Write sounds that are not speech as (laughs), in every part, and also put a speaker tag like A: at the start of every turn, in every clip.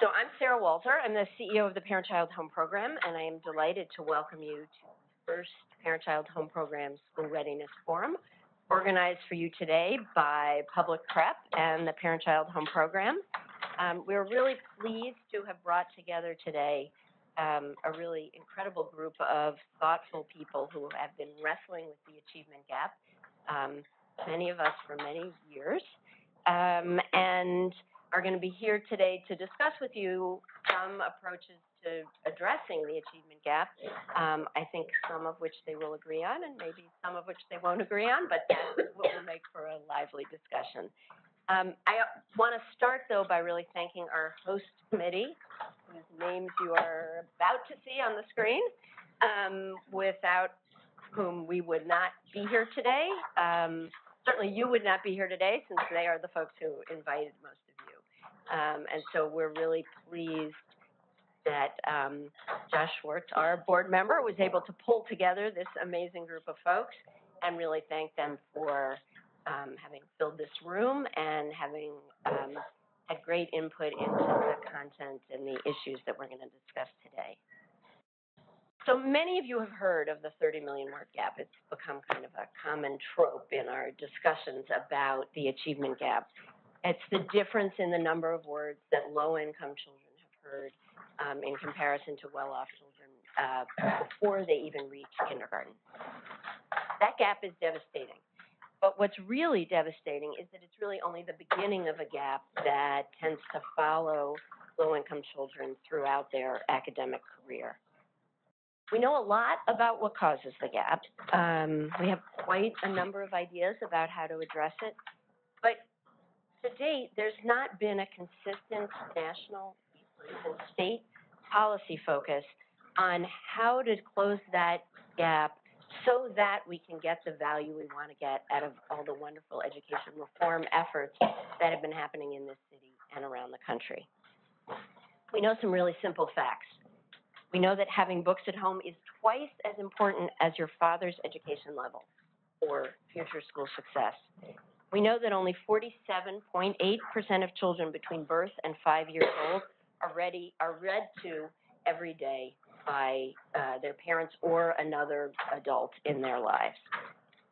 A: So I'm Sarah Walzer. I'm the CEO of the Parent Child Home Program, and I am delighted to welcome you to the first Parent Child Home Program School Readiness Forum, organized for you today by Public Prep and the Parent Child Home Program. Um, we're really pleased to have brought together today um, a really incredible group of thoughtful people who have been wrestling with the achievement gap, um, many of us for many years, um, and are going to be here today to discuss with you some approaches to addressing the achievement gap. Um, I think some of which they will agree on, and maybe some of which they won't agree on, but that's what will make for a lively discussion. Um, I want to start, though, by really thanking our host committee, whose names you are about to see on the screen, um, without whom we would not be here today. Um, certainly, you would not be here today, since they are the folks who invited most. Um, and so we're really pleased that um, Josh Schwartz, our board member, was able to pull together this amazing group of folks and really thank them for um, having filled this room and having um, had great input into the content and the issues that we're going to discuss today. So many of you have heard of the 30 million word gap. It's become kind of a common trope in our discussions about the achievement gap. It's the difference in the number of words that low-income children have heard um, in comparison to well-off children uh, before they even reach kindergarten. That gap is devastating. But what's really devastating is that it's really only the beginning of a gap that tends to follow low-income children throughout their academic career. We know a lot about what causes the gap. Um, we have quite a number of ideas about how to address it. To date, there's not been a consistent national and state policy focus on how to close that gap so that we can get the value we want to get out of all the wonderful education reform efforts that have been happening in this city and around the country. We know some really simple facts. We know that having books at home is twice as important as your father's education level or future school success. We know that only 47.8% of children between birth and five years old are ready are read to every day by uh, their parents or another adult in their lives.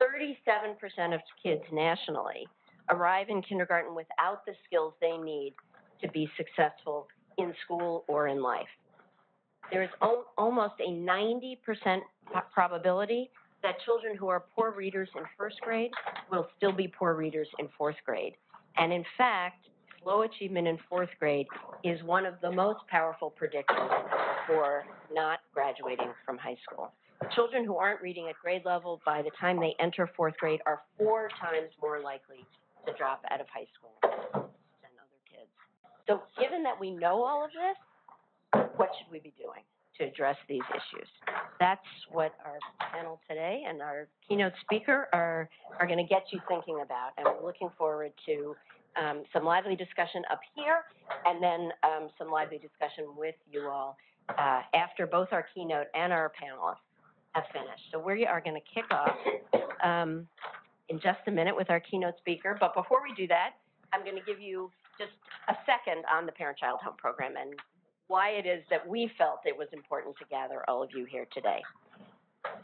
A: 37% of kids nationally arrive in kindergarten without the skills they need to be successful in school or in life. There is al almost a 90% probability that children who are poor readers in first grade will still be poor readers in fourth grade. And in fact, low achievement in fourth grade is one of the most powerful predictors for not graduating from high school. Children who aren't reading at grade level by the time they enter fourth grade are four times more likely to drop out of high school than other kids. So given that we know all of this, what should we be doing to address these issues? That's what our panel today and our keynote speaker are, are going to get you thinking about. And we're looking forward to um, some lively discussion up here and then um, some lively discussion with you all uh, after both our keynote and our panelists have finished. So we are going to kick off um, in just a minute with our keynote speaker. But before we do that, I'm going to give you just a second on the Parent-Child Home Program and why it is that we felt it was important to gather all of you here today.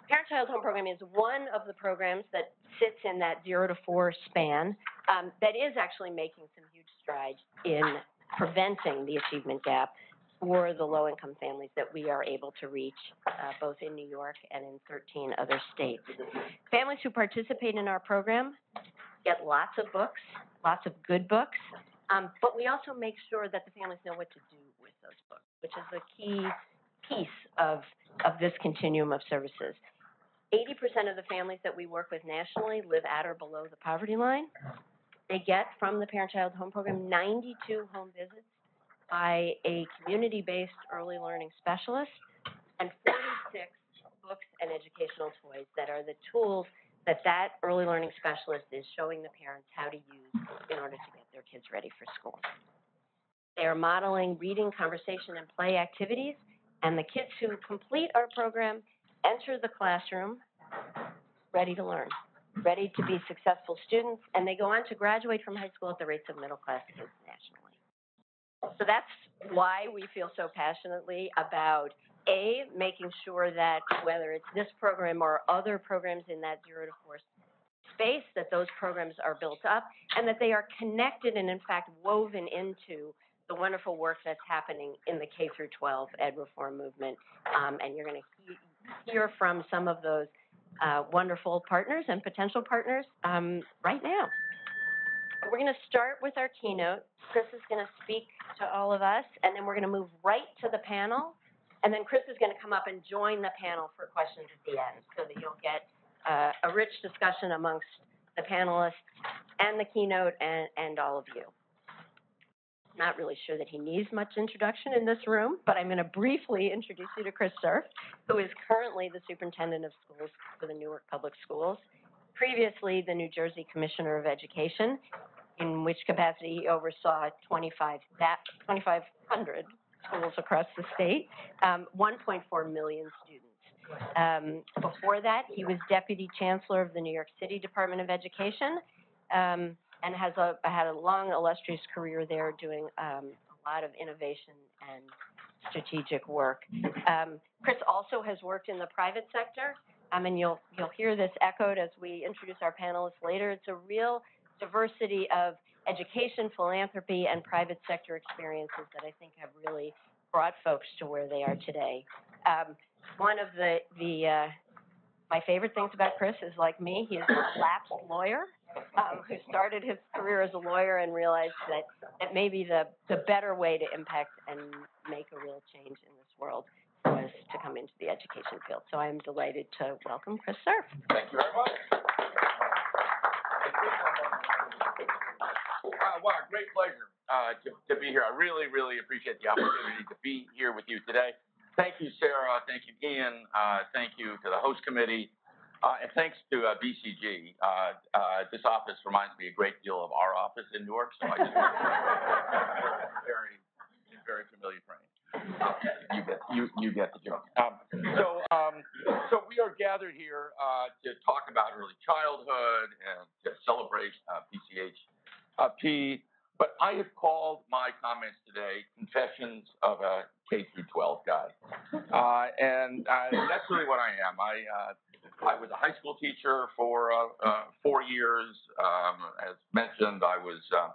A: Parent-Child Home Program is one of the programs that sits in that zero to four span um, that is actually making some huge strides in preventing the achievement gap for the low-income families that we are able to reach, uh, both in New York and in 13 other states. Families who participate in our program get lots of books, lots of good books, um, but we also make sure that the families know what to do those books, which is a key piece of, of this continuum of services. 80% of the families that we work with nationally live at or below the poverty line. They get from the Parent-Child Home Program 92 home visits by a community-based early learning specialist and 46 books and educational toys that are the tools that that early learning specialist is showing the parents how to use in order to get their kids ready for school. They are modeling reading, conversation, and play activities, and the kids who complete our program enter the classroom ready to learn, ready to be successful students, and they go on to graduate from high school at the rates of middle class kids nationally. so that's why we feel so passionately about a making sure that whether it's this program or other programs in that zero to four space, that those programs are built up and that they are connected and in fact woven into the wonderful work that's happening in the K through 12 ed reform movement. Um, and you're going to he- hear from some of those uh, wonderful partners and potential partners um, right now. We're going to start with our keynote. Chris is going to speak to all of us, and then we're going to move right to the panel. And then Chris is going to come up and join the panel for questions at the end, so that you'll get uh, a rich discussion amongst the panelists and the keynote and, and all of you. Not really sure that he needs much introduction in this room, but I'm going to briefly introduce you to Chris Cerf, who is currently the superintendent of schools for the Newark Public Schools, previously the New Jersey Commissioner of Education, in which capacity he oversaw 25, that, 2,500 schools across the state, um, 1.4 million students. Um, before that, he was deputy chancellor of the New York City Department of Education, um, and has a, had a long illustrious career there doing, um, a lot of innovation and strategic work. Um, Chris also has worked in the private sector, and you'll, you'll hear this echoed as we introduce our panelists later. It's a real diversity of education, philanthropy, and private sector experiences that I think have really brought folks to where they are today. Um, one of the, the, uh, my favorite things about Chris is like me, he is a lapsed lawyer, um, who started his career as a lawyer and realized that, that maybe the, the better way to impact and make a real change in this world was to come into the education field. So I am delighted to welcome Chris Cerf.
B: Thank you very much. Uh, wow, great pleasure, uh, to, to be here. I really, really appreciate the opportunity to be here with you today. Thank you, Sarah. Thank you, Ian. Uh, thank you to the host committee. Uh, and thanks to, uh, BCG. This office reminds me a great deal of our office in Newark, so I just. very, very familiar frame. You get, you, you get the joke. Um, so, um, so we are gathered here, uh, to talk about early childhood and to celebrate, uh, PCH, uh, P. But I have called my comments today Confessions of a K through 12 guy. (laughs) Uh, and, uh, that's really what I am. I, uh, I was a high school teacher for, uh, uh, four years. Um, as mentioned, I was, uh,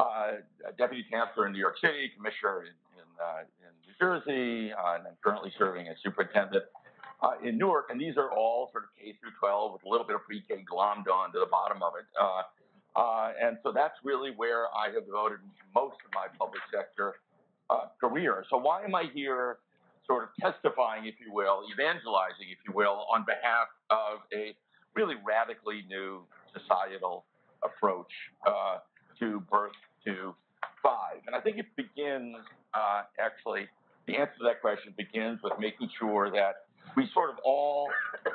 B: uh, a deputy chancellor in New York City, commissioner in, in, uh, in New Jersey, uh, and I'm currently serving as superintendent uh, in Newark. And these are all sort of K through 12 with a little bit of pre-K glommed on to the bottom of it. Uh, and so that's really where I have devoted most of my public sector uh, career. So why am I here, sort of testifying, if you will, evangelizing, if you will, on behalf of a really radically new societal approach uh, to birth to five? And I think it begins, uh, actually, the answer to that question begins with making sure that we sort of all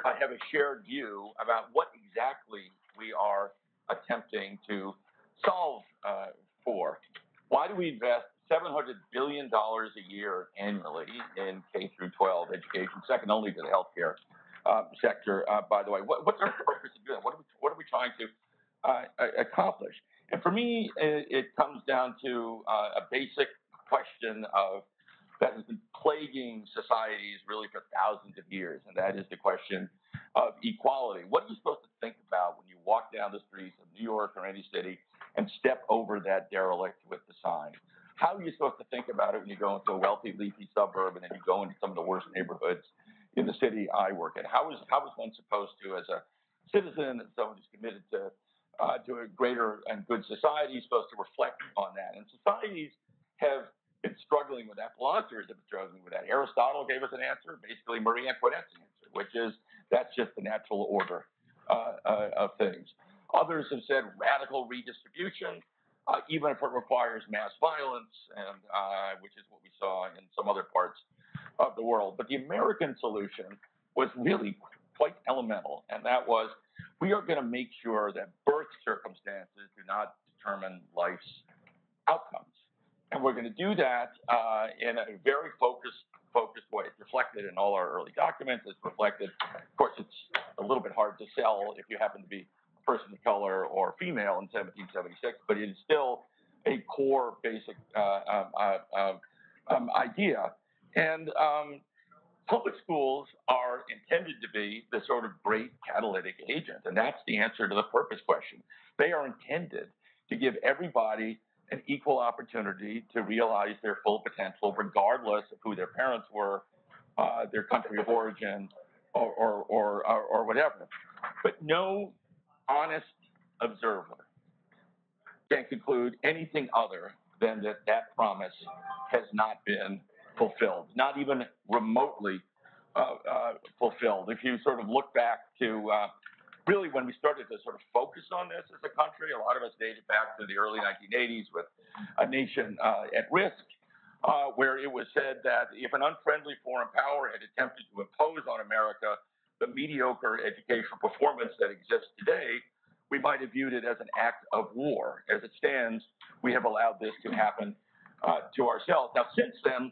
B: uh, have a shared view about what exactly we are attempting to solve uh, for. Why do we invest $700 billion a year annually in K through 12 education, second only to the healthcare uh, sector, uh, by the way? What, what's our purpose of doing that? What are we, what are we trying to uh, accomplish? And for me, it, it comes down to uh, a basic question of that has been plaguing societies really for thousands of years, and that is the question of equality. What are you supposed to think about when you walk down the streets of New York or any city and step over that derelict with the sign? How are you supposed to think about it when you go into a wealthy, leafy suburb and then you go into some of the worst neighborhoods in the city I work in? How is, how is one supposed to, as a citizen and someone who's committed to, uh, to a greater and good society, supposed to reflect on that? And societies have been struggling with that. Philosophers have been struggling with that. Aristotle gave us an answer, basically Marie Antoinette's answer, which is that's just the natural order uh, uh, of things. Others have said radical redistribution, uh, even if it requires mass violence, and uh, which is what we saw in some other parts of the world. But the American solution was really quite elemental, and that was we are going to make sure that birth circumstances do not determine life's outcomes. And we're going to do that uh, in a very focused, focused way. It's reflected in all our early documents. It's reflected, of course, it's a little bit hard to sell if you happen to be a person of color or female in 1776, but it is still a core basic uh, um, uh, um, um, idea. And um, public schools are intended to be the sort of great catalytic agent, and that's the answer to the purpose question. They are intended to give everybody an equal opportunity to realize their full potential, regardless of who their parents were, uh, their country of origin, or, or, or, or, whatever. But no honest observer can conclude anything other than that that promise has not been fulfilled, not even remotely uh, uh, fulfilled. If you sort of look back to uh, really when we started to sort of focus on this as a country, a lot of us dated back to the early 1980s with a nation uh, at risk, uh, where it was said that if an unfriendly foreign power had attempted to impose on America the mediocre educational performance that exists today, we might have viewed it as an act of war. As it stands, we have allowed this to happen uh, to ourselves. Now, since then,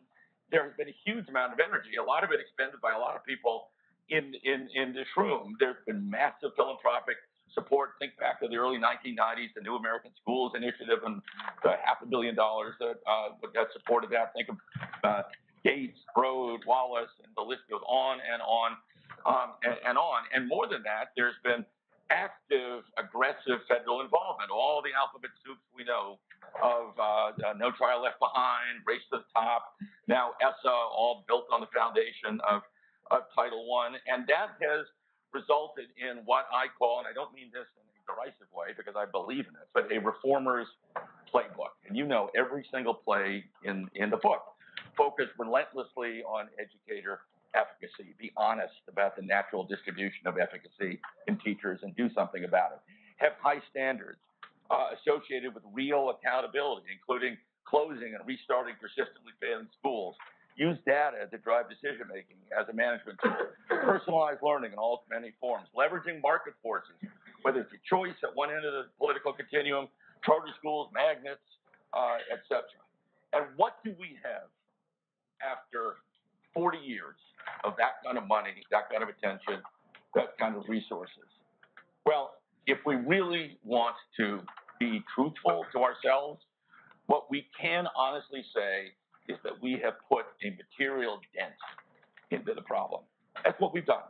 B: there has been a huge amount of energy, a lot of it expended by a lot of people in, in, in this room. There's been massive philanthropic support. Think back to the early 1990s, the New American Schools Initiative, and the half a billion dollars that, uh, that supported that. Think of uh, Gates, Broad, Wallace, and the list goes on and on um, and, and on. And more than that, there's been active, aggressive federal involvement. All the alphabet soups we know of uh, No Child Left Behind, Race to the Top, now ESSA, all built on the foundation of, of Title I. And that has resulted in what I call, and I don't mean this in a derisive way because I believe in it, but a reformer's playbook. And you know every single play in, in the book focused relentlessly on educator efficacy, be honest about the natural distribution of efficacy in teachers and do something about it. Have high standards uh, associated with real accountability, including closing and restarting persistently failing schools. Use data to drive decision making as a management tool. Personalized learning in all its many forms. Leveraging market forces, whether it's a choice at one end of the political continuum, charter schools, magnets, uh, etc. And what do we have after 40 years of that kind of money, that kind of attention, that kind of resources. Well, if we really want to be truthful to ourselves, what we can honestly say is that we have put a material dent into the problem. That's what we've done.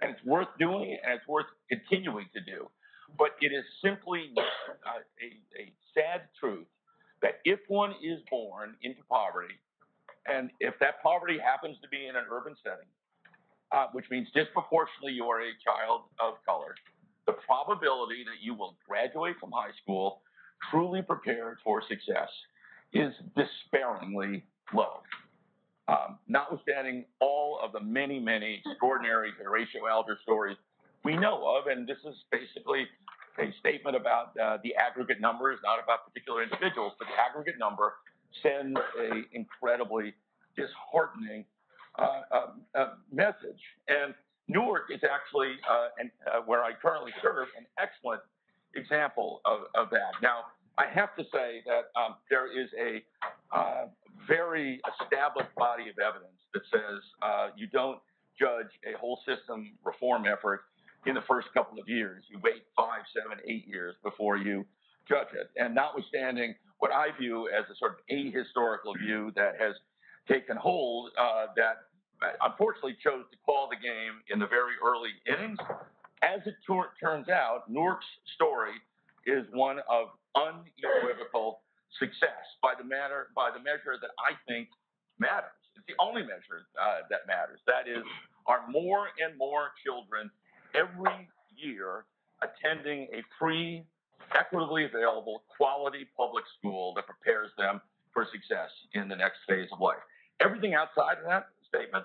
B: And it's worth doing and it's worth continuing to do. But it is simply uh, a, a sad truth that if one is born into poverty, and if that poverty happens to be in an urban setting, uh, which means disproportionately you are a child of color, the probability that you will graduate from high school truly prepared for success is despairingly low. Um, notwithstanding all of the many, many extraordinary Horatio Alger stories we know of, and this is basically a statement about uh, the aggregate numbers, not about particular individuals, but the aggregate number sends a incredibly disheartening uh, um, uh, message. And Newark is actually, uh, and, uh, where I currently serve, an excellent example of, of that. Now, I have to say that um, there is a uh, very established body of evidence that says uh, you don't judge a whole system reform effort in the first couple of years. You wait five, seven, eight years before you judge it. And notwithstanding what I view as a sort of ahistorical view that has taken hold, uh, that unfortunately chose to call the game in the very early innings. As it turns out, Newark's story is one of unequivocal success by the matter by the measure that I think matters. It's the only measure uh, that matters. That is, are more and more children every year attending a free, equitably available, quality public school that prepares them for success in the next phase of life. Everything outside of that statement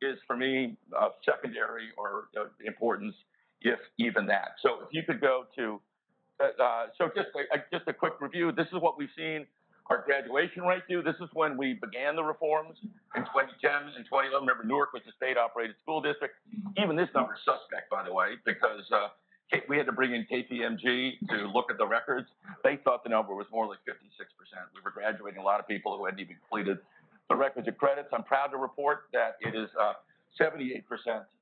B: is for me uh, secondary or uh, importance, if even that. So if you could go to, so just a, just a quick review. This is what we've seen our graduation rate do. This is when we began the reforms in 2010 and 2011. Remember, Newark was a state-operated school district. Even this number is suspect, by the way, because uh, we had to bring in KPMG to look at the records. They thought the number was more like 56%. We were graduating a lot of people who hadn't even completed the requisite credits. I'm proud to report that it is uh, 78%,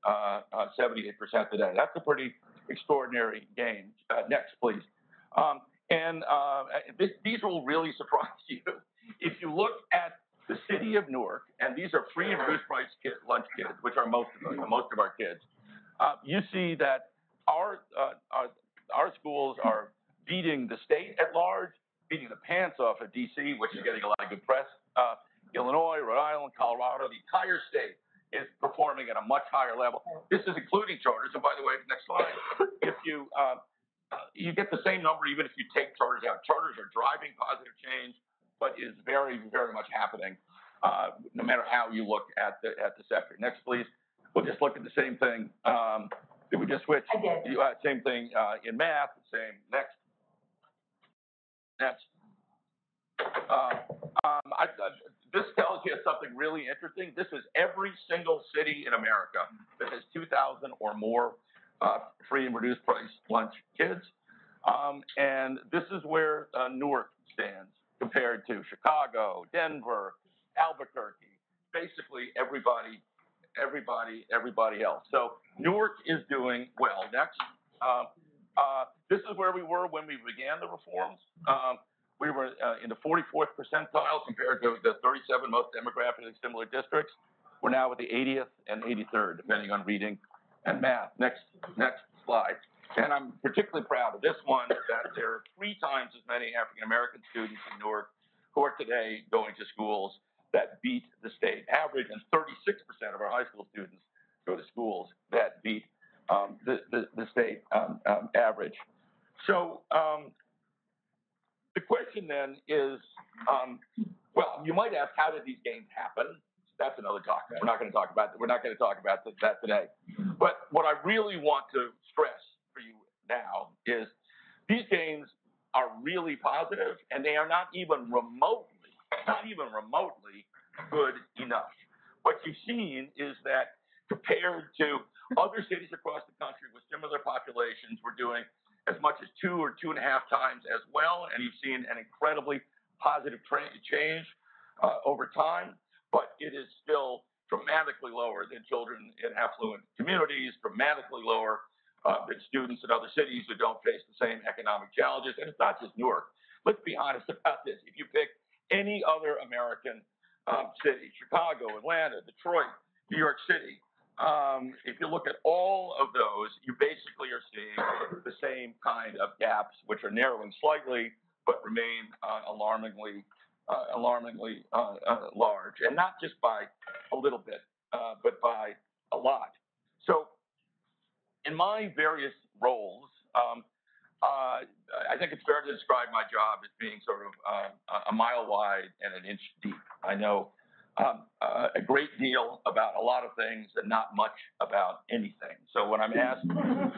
B: uh, 78% uh, today. That's a pretty extraordinary gain. Uh, next, please. Um, And uh, this, these will really (laughs) surprise you. If you look at the city of Newark, and these are free and reduced price kid, lunch kids, which are most of us, most of our kids, uh, you see that our, uh, our our schools are beating the state at large, beating the pants off of DC, which is getting a lot of good press. Uh, Illinois, Rhode Island, Colorado, the entire state is performing at a much higher level. This is including charters. And by the way, next slide, if you uh, you get the same number even if you take charters out. Charters are driving positive change, but is very, very much happening, uh, no matter how you look at the at the sector. Next, please. We'll just look at the same thing. Um, did we just switch?
A: I did.
B: You, uh, same thing uh, in math. Same. Next. Next. Uh, um, I, uh, this tells you something really interesting. This is every single city in America that has 2,000 or more uh, free and reduced price lunch kids. Um, and this is where uh, Newark stands compared to Chicago, Denver, Albuquerque, basically everybody, everybody, everybody else. So Newark is doing well. Next. Uh, uh, this is where we were when we began the reforms. Um, we were uh, in the 44th percentile compared to the 37 most demographically similar districts. We're now at the 80th and 83rd, depending on reading and math. Next, next slide. And I'm particularly proud of this one that there are three times as many African American students in Newark who are today going to schools that beat the state average, and 36% of our high school students go to schools that beat um, the, the, the, state um, um, average. So um, the question then is, um, well, you might ask, how did these gains happen? That's another talk. We're not going to talk about. We're not going to talk about that today. But what I really want to stress for you now is these gains are really positive, and they are not even remotely, not even remotely good enough. What you've seen is that compared to other cities across the country with similar populations, we're doing as much as two or two and a half times as well, and you've seen an incredibly positive change uh, over time, but it is still dramatically lower than children in affluent communities, dramatically lower uh, than students in other cities who don't face the same economic challenges. And it's not just Newark. Let's be honest about this. If you pick any other American um, city, Chicago, Atlanta, Detroit, New York City, um, if you look at all of those, you basically are seeing the same kind of gaps, which are narrowing slightly, but remain uh, alarmingly, uh, alarmingly uh, uh large, and not just by a little bit, uh, but by a lot. So, in my various roles, um, uh, I think it's fair to describe my job as being sort of a mile wide and an inch deep. I know um, uh, a great deal about a lot of things and not much about anything. So when I'm asked,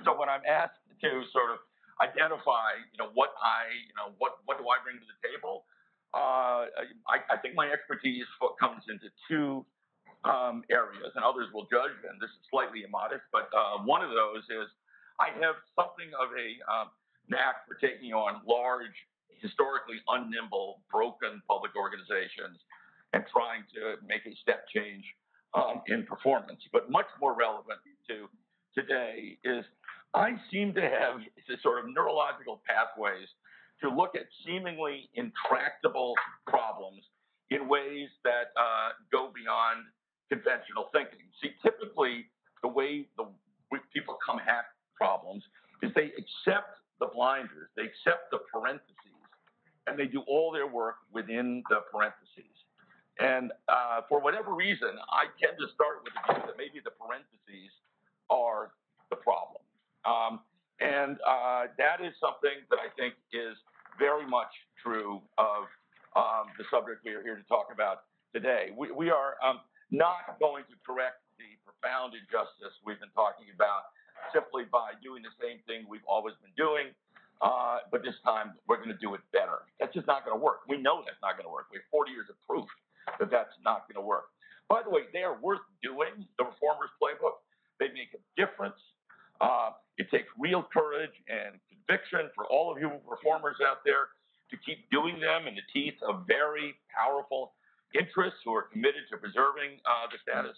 B: so when I'm asked to sort of identify, you know, what I, you know, what what do I bring to the table? Uh, I, I think my expertise comes into two um, areas, and others will judge, and this is slightly immodest, but uh, one of those is I have something of a um, knack for taking on large, historically unnimble, broken public organizations and trying to make a step change um, in performance. But much more relevant to today is I seem to have sort of neurological pathways to look at seemingly intractable problems in ways that uh, go beyond conventional thinking. See, typically the way the people come at problems is they accept the blinders, they accept the parentheses, and they do all their work within the parentheses. And uh, for whatever reason, I tend to start with the view that maybe the parentheses are the problem. Um, and uh, that is something that I think is very much true of um, the subject we are here to talk about today. We, we are um, not going to correct the profound injustice we've been talking about simply by doing the same thing we've always been doing. Uh, but this time we're going to do it better. That's just not going to work. We know that's not going to work. We have 40 years of proof that that's not going to work. By the way, they are worth doing, the Reformers Playbook. They make a difference. Uh, it takes real courage and conviction for all of you reformers out there to keep doing them in the teeth of very powerful interests who are committed to preserving uh, the status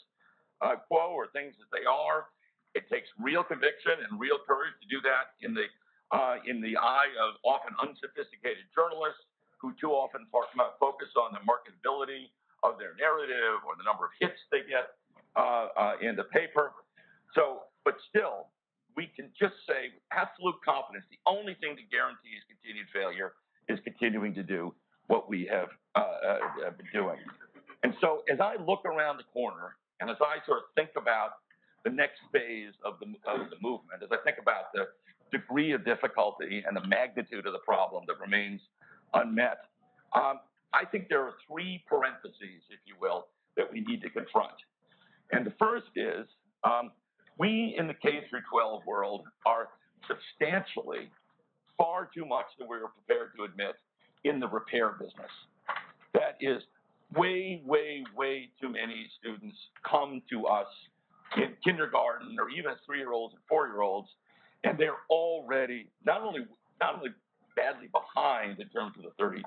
B: uh, quo or things as they are. It takes real conviction and real courage to do that in the uh, in the eye of often unsophisticated journalists who too often focus on the marketability of their narrative or the number of hits they get uh, uh, in the paper. So, but still, we can just say absolute confidence the only thing that guarantees continued failure is continuing to do what we have uh, uh, been doing. And so, as I look around the corner and as I sort of think about the next phase of the, of the movement, as I think about the degree of difficulty and the magnitude of the problem that remains unmet, um, I think there are three parentheses, if you will, that we need to confront. And the first is um, we in the K through 12 world are substantially far too much than we are prepared to admit in the repair business. That is way, way, way too many students come to us in kindergarten or even as three-year-olds and four-year-olds, and they're already not only not only badly behind in terms of the 30,000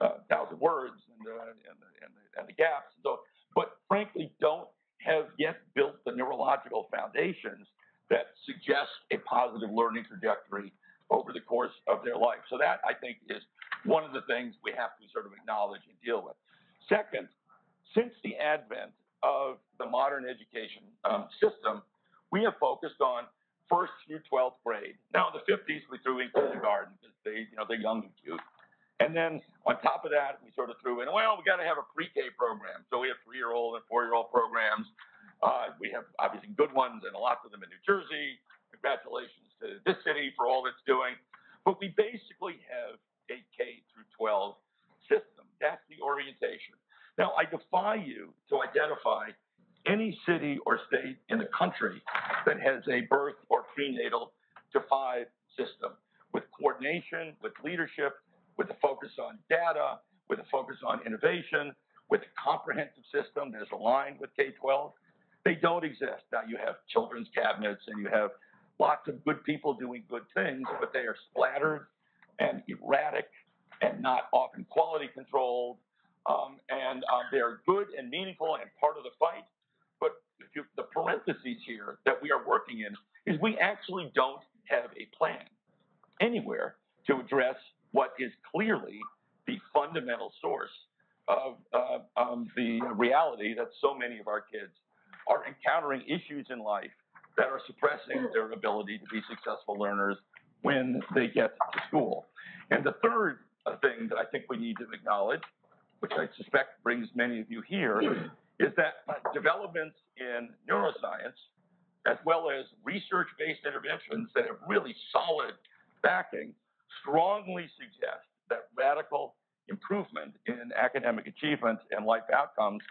B: uh, words and the, and, the, and, and the gaps, so, but frankly don't have yet built the neurological foundations that suggest a positive learning trajectory over the course of their life. So that I think is one of the things we have to sort of acknowledge and deal with. Second, since the advent of the modern education um, system, we have focused on first through 12th grade. Now in the 50s, we threw in kindergarten because they, you know, they're young and cute. And then on top of that, we sort of threw in, well, we got to have a pre-K program. So we have three-year-old and four-year-old programs. Uh, we have obviously good ones and lots of them in New Jersey. Congratulations to this city for all it's doing. But we basically have a K through 12 system. That's the orientation. Now, I defy you to identify any city or state in the country that has a birth or prenatal to five system with coordination, with leadership, with a focus on data, with a focus on innovation, with a comprehensive system that is aligned with K-12. They don't exist. Now you have children's cabinets and you have lots of good people doing good things, but they are splattered and erratic and not often quality controlled. Um, and um, they are good and meaningful and part of the fight. The parentheses here that we are working in is we actually don't have a plan anywhere to address what is clearly the fundamental source of uh, um, the reality that so many of our kids are encountering issues in life that are suppressing their ability to be successful learners when they get to school. And the third uh, thing that I think we need to acknowledge, which I suspect brings many of you here, is that developments in neuroscience, as well as research-based interventions that have really solid backing, strongly suggest that radical improvement in academic achievement and life outcomes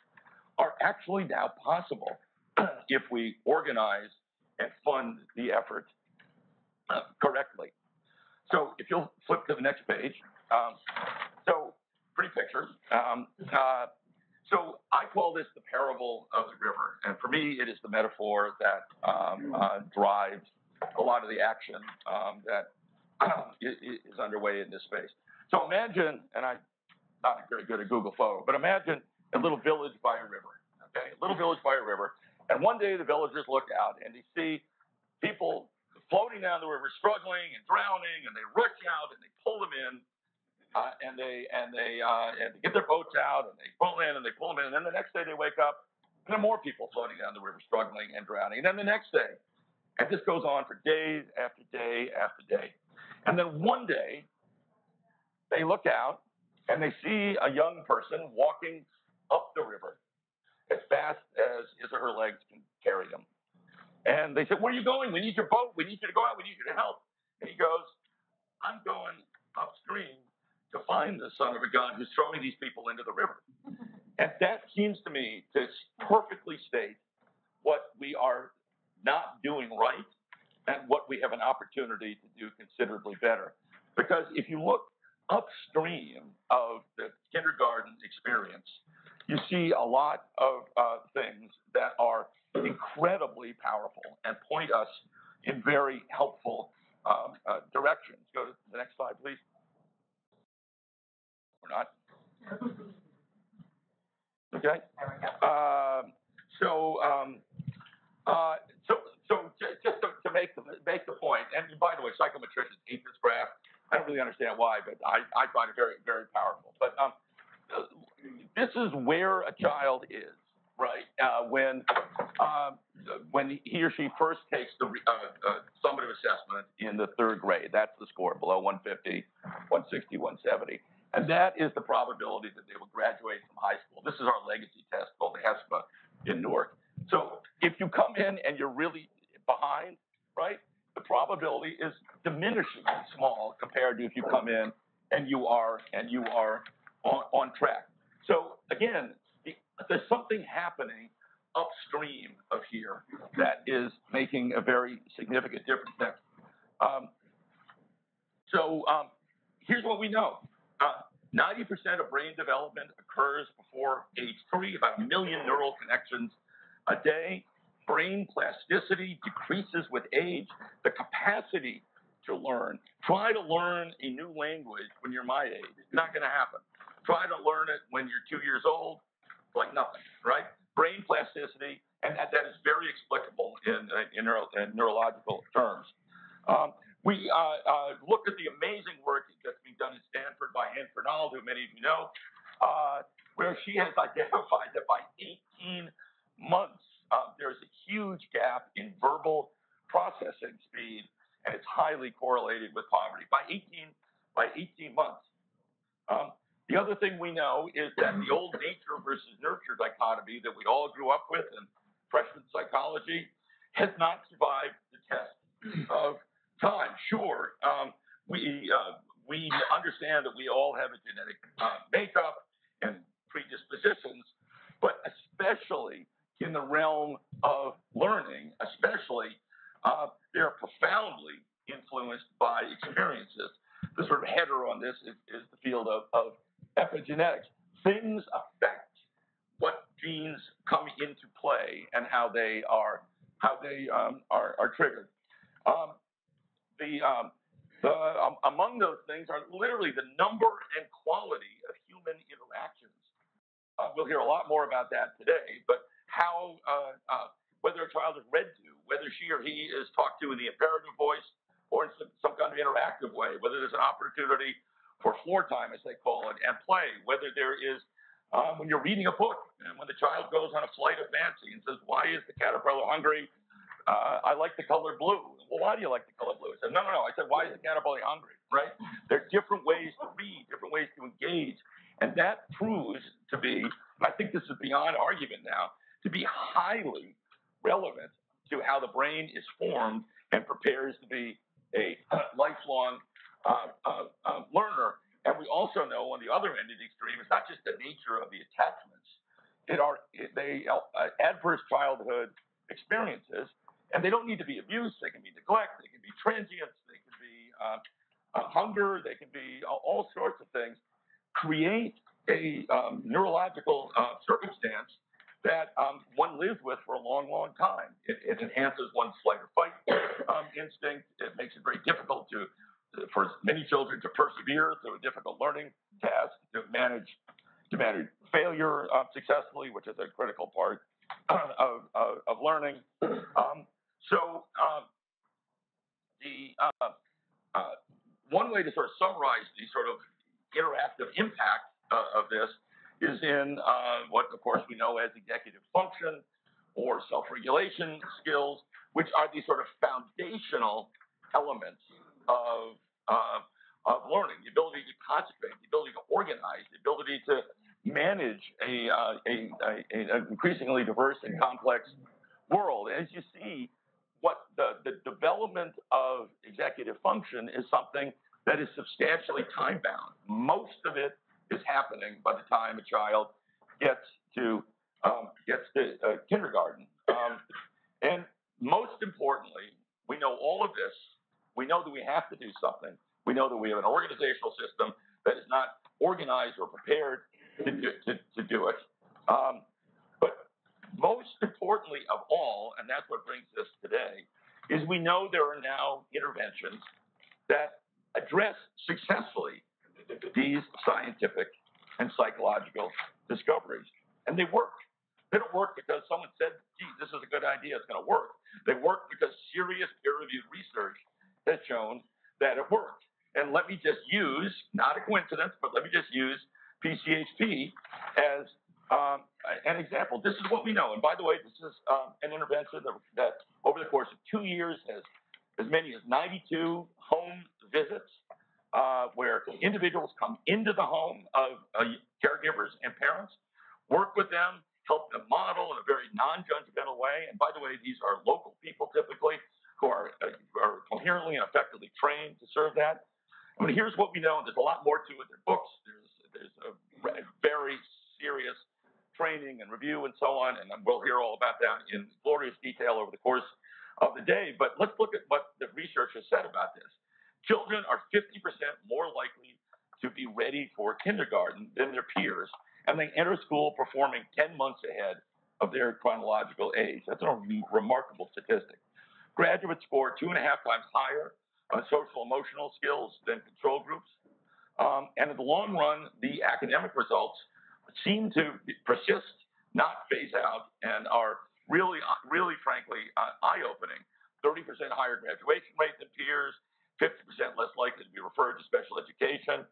B: are actually now possible (clears throat) if we organize and fund the effort uh, correctly. So if you'll flip to the next page. Um, so pretty picture. Um, uh, so I call this the parable of the river. And for me, it is the metaphor that um, uh, drives a lot of the action um, that (clears throat) is underway in this space. So imagine, and I'm not very good at Google Photo, but imagine a little village by a river, okay? A little village by a river. And one day the villagers look out and they see people floating down the river, struggling and drowning, and they rush out and they pull them in, uh, and they and they uh, and they get their boats out and they pull in and they pull them in, and then the next day they wake up and there are more people floating down the river, struggling and drowning, and then the next day, and this goes on for days after day after day, and then one day they look out and they see a young person walking up the river as fast as his or her legs can carry him. And they said, Where are you going? We need your boat. We need you to go out. We need you to help. And he goes, I'm going upstream to find the son of a God who's throwing these people into the river. (laughs) And that seems to me to perfectly state what we are not doing right and what we have an opportunity to do considerably better. Because if you look upstream of the kindergarten experience, you see a lot of uh, things that are incredibly powerful and point us in very helpful um, uh, directions. Go to the next slide, please. Or not. Okay. Um, so, um, uh, so, so just to, to make the, make the point, and by the way, psychometricians hate this graph. I don't really understand why, but I, I find it very, very powerful. But, um, uh, this is where a child is, right? Uh, when, um, when he or she first takes the, uh, uh, summative assessment in the third grade. That's the score, below 150, 160, 170. And that is the probability that they will graduate from high school. This is our legacy test called the HESPA in Newark. So if you come in and you're really behind, right, the probability is diminishingly small compared to if you come in and you are and you are on, on track. So again, the, there's something happening upstream of here that is making a very significant difference there. Um, so um, here's what we know. Uh, 90% of brain development occurs before age three, about a million neural connections a day. Brain plasticity decreases with age. The capacity to learn. Try to learn a new language when you're my age. It's not going to happen. Try to learn it when you're two years old, like nothing, right? Brain plasticity, and that, that is very explicable in, in, neuro, in neurological terms. Um, we uh, uh, looked at the amazing work that's being done at Stanford by Anne Fernald, who many of you know, uh, where she has (laughs) identified that by 18 months, uh, there's a huge gap in verbal processing speed, and it's highly correlated with poverty by 18 by 18 months. Um, the other thing we know is that the old nature versus nurture dichotomy that we all grew up with in freshman psychology has not survived the test of time. Sure, um, we uh, we understand that we all have a genetic uh, makeup and predispositions, but especially in the realm of learning, especially uh, they're profoundly influenced by experiences. The sort of header on this is, is the field of, of epigenetics. Things affect what genes come into play and how they are how they um, are, are triggered. Um, the, um, the um, among those things are literally the number and quality of human interactions. Uh, we'll hear a lot more about that today, but how uh, uh, whether a child is read to, whether she or he is talked to in the imperative voice or in some, some kind of interactive way, whether there's an opportunity for floor time, as they call it, and play, whether there is um, when you're reading a book and when the child goes on a flight of fancy and says, Why is the caterpillar hungry? Uh, I like the color blue. Well, why do you like the color blue? I said, No, no, no. I said, Why is the caterpillar hungry? Right? There are different ways to read, different ways to engage. And that proves to be, and I think this is beyond argument now, to be highly relevant to how the brain is formed and prepares to be a (clears throat) lifelong uh, uh, uh, learner. And we also know on the other end of the extreme, it's not just the nature of the attachments. It are they uh, adverse childhood experiences, and they don't need to be abuse. They can be neglect. They can be transients. They can be uh, uh, hunger. They can be all sorts of things. Create a um, neurological uh, circumstance that um, one lives with for a long, long time. It, it enhances one's flight or fight um, instinct. It makes it very difficult to for many children to persevere through a difficult learning task, to manage to manage failure uh, successfully, which is a critical part of, of, of learning. Um, so um, the uh, uh, one way to sort of summarize the sort of interactive impact uh, of this is in uh, what, of course, we know as executive function or self-regulation skills, which are these sort of foundational elements of, uh, of learning, the ability to concentrate, the ability to organize, the ability to manage a, uh, a, a, a, increasingly diverse and complex world. As you see, what the, the development of executive function is something that is substantially time bound. Most of it is happening by the time a child gets to um, gets to uh, kindergarten. Um, and most importantly, we know all of this we know that we have to do something. We know that we have an organizational system that is not organized or prepared to do, to, to do it. Um, most importantly of all, and that's what brings us today, is we know there are now interventions that address successfully these scientific and psychological discoveries. And they work. They don't work because someone said, gee, this is a good idea, it's gonna work. They work because serious peer-reviewed research has shown that it worked. And let me just use, not a coincidence, but let me just use PCHP as um, an example. This is what we know. And by the way, this is um, an intervention that, that over the course of two years has as many as 92 home visits uh, where individuals come into the home of uh, caregivers and parents, work with them, help them model in a very non-judgmental way. And by the way, these are local people typically who are, uh, are coherently and effectively trained to serve that. I mean, here's what we know. There's a lot more to it. There are books. There's there's a very serious training and review and so on, and we'll hear all about that in glorious detail over the course of the day. But let's look at what the research has said about this. Children are 50% more likely to be ready for kindergarten than their peers, and they enter school performing 10 months ahead of their chronological age. That's a remarkable statistic. Graduates score two and a half times higher on social emotional skills than control groups. Um, and in the long run, the academic results seem to persist, not phase out, and are really, really frankly, uh, eye-opening. 30% higher graduation rate than peers, 50% less likely to be referred to special education,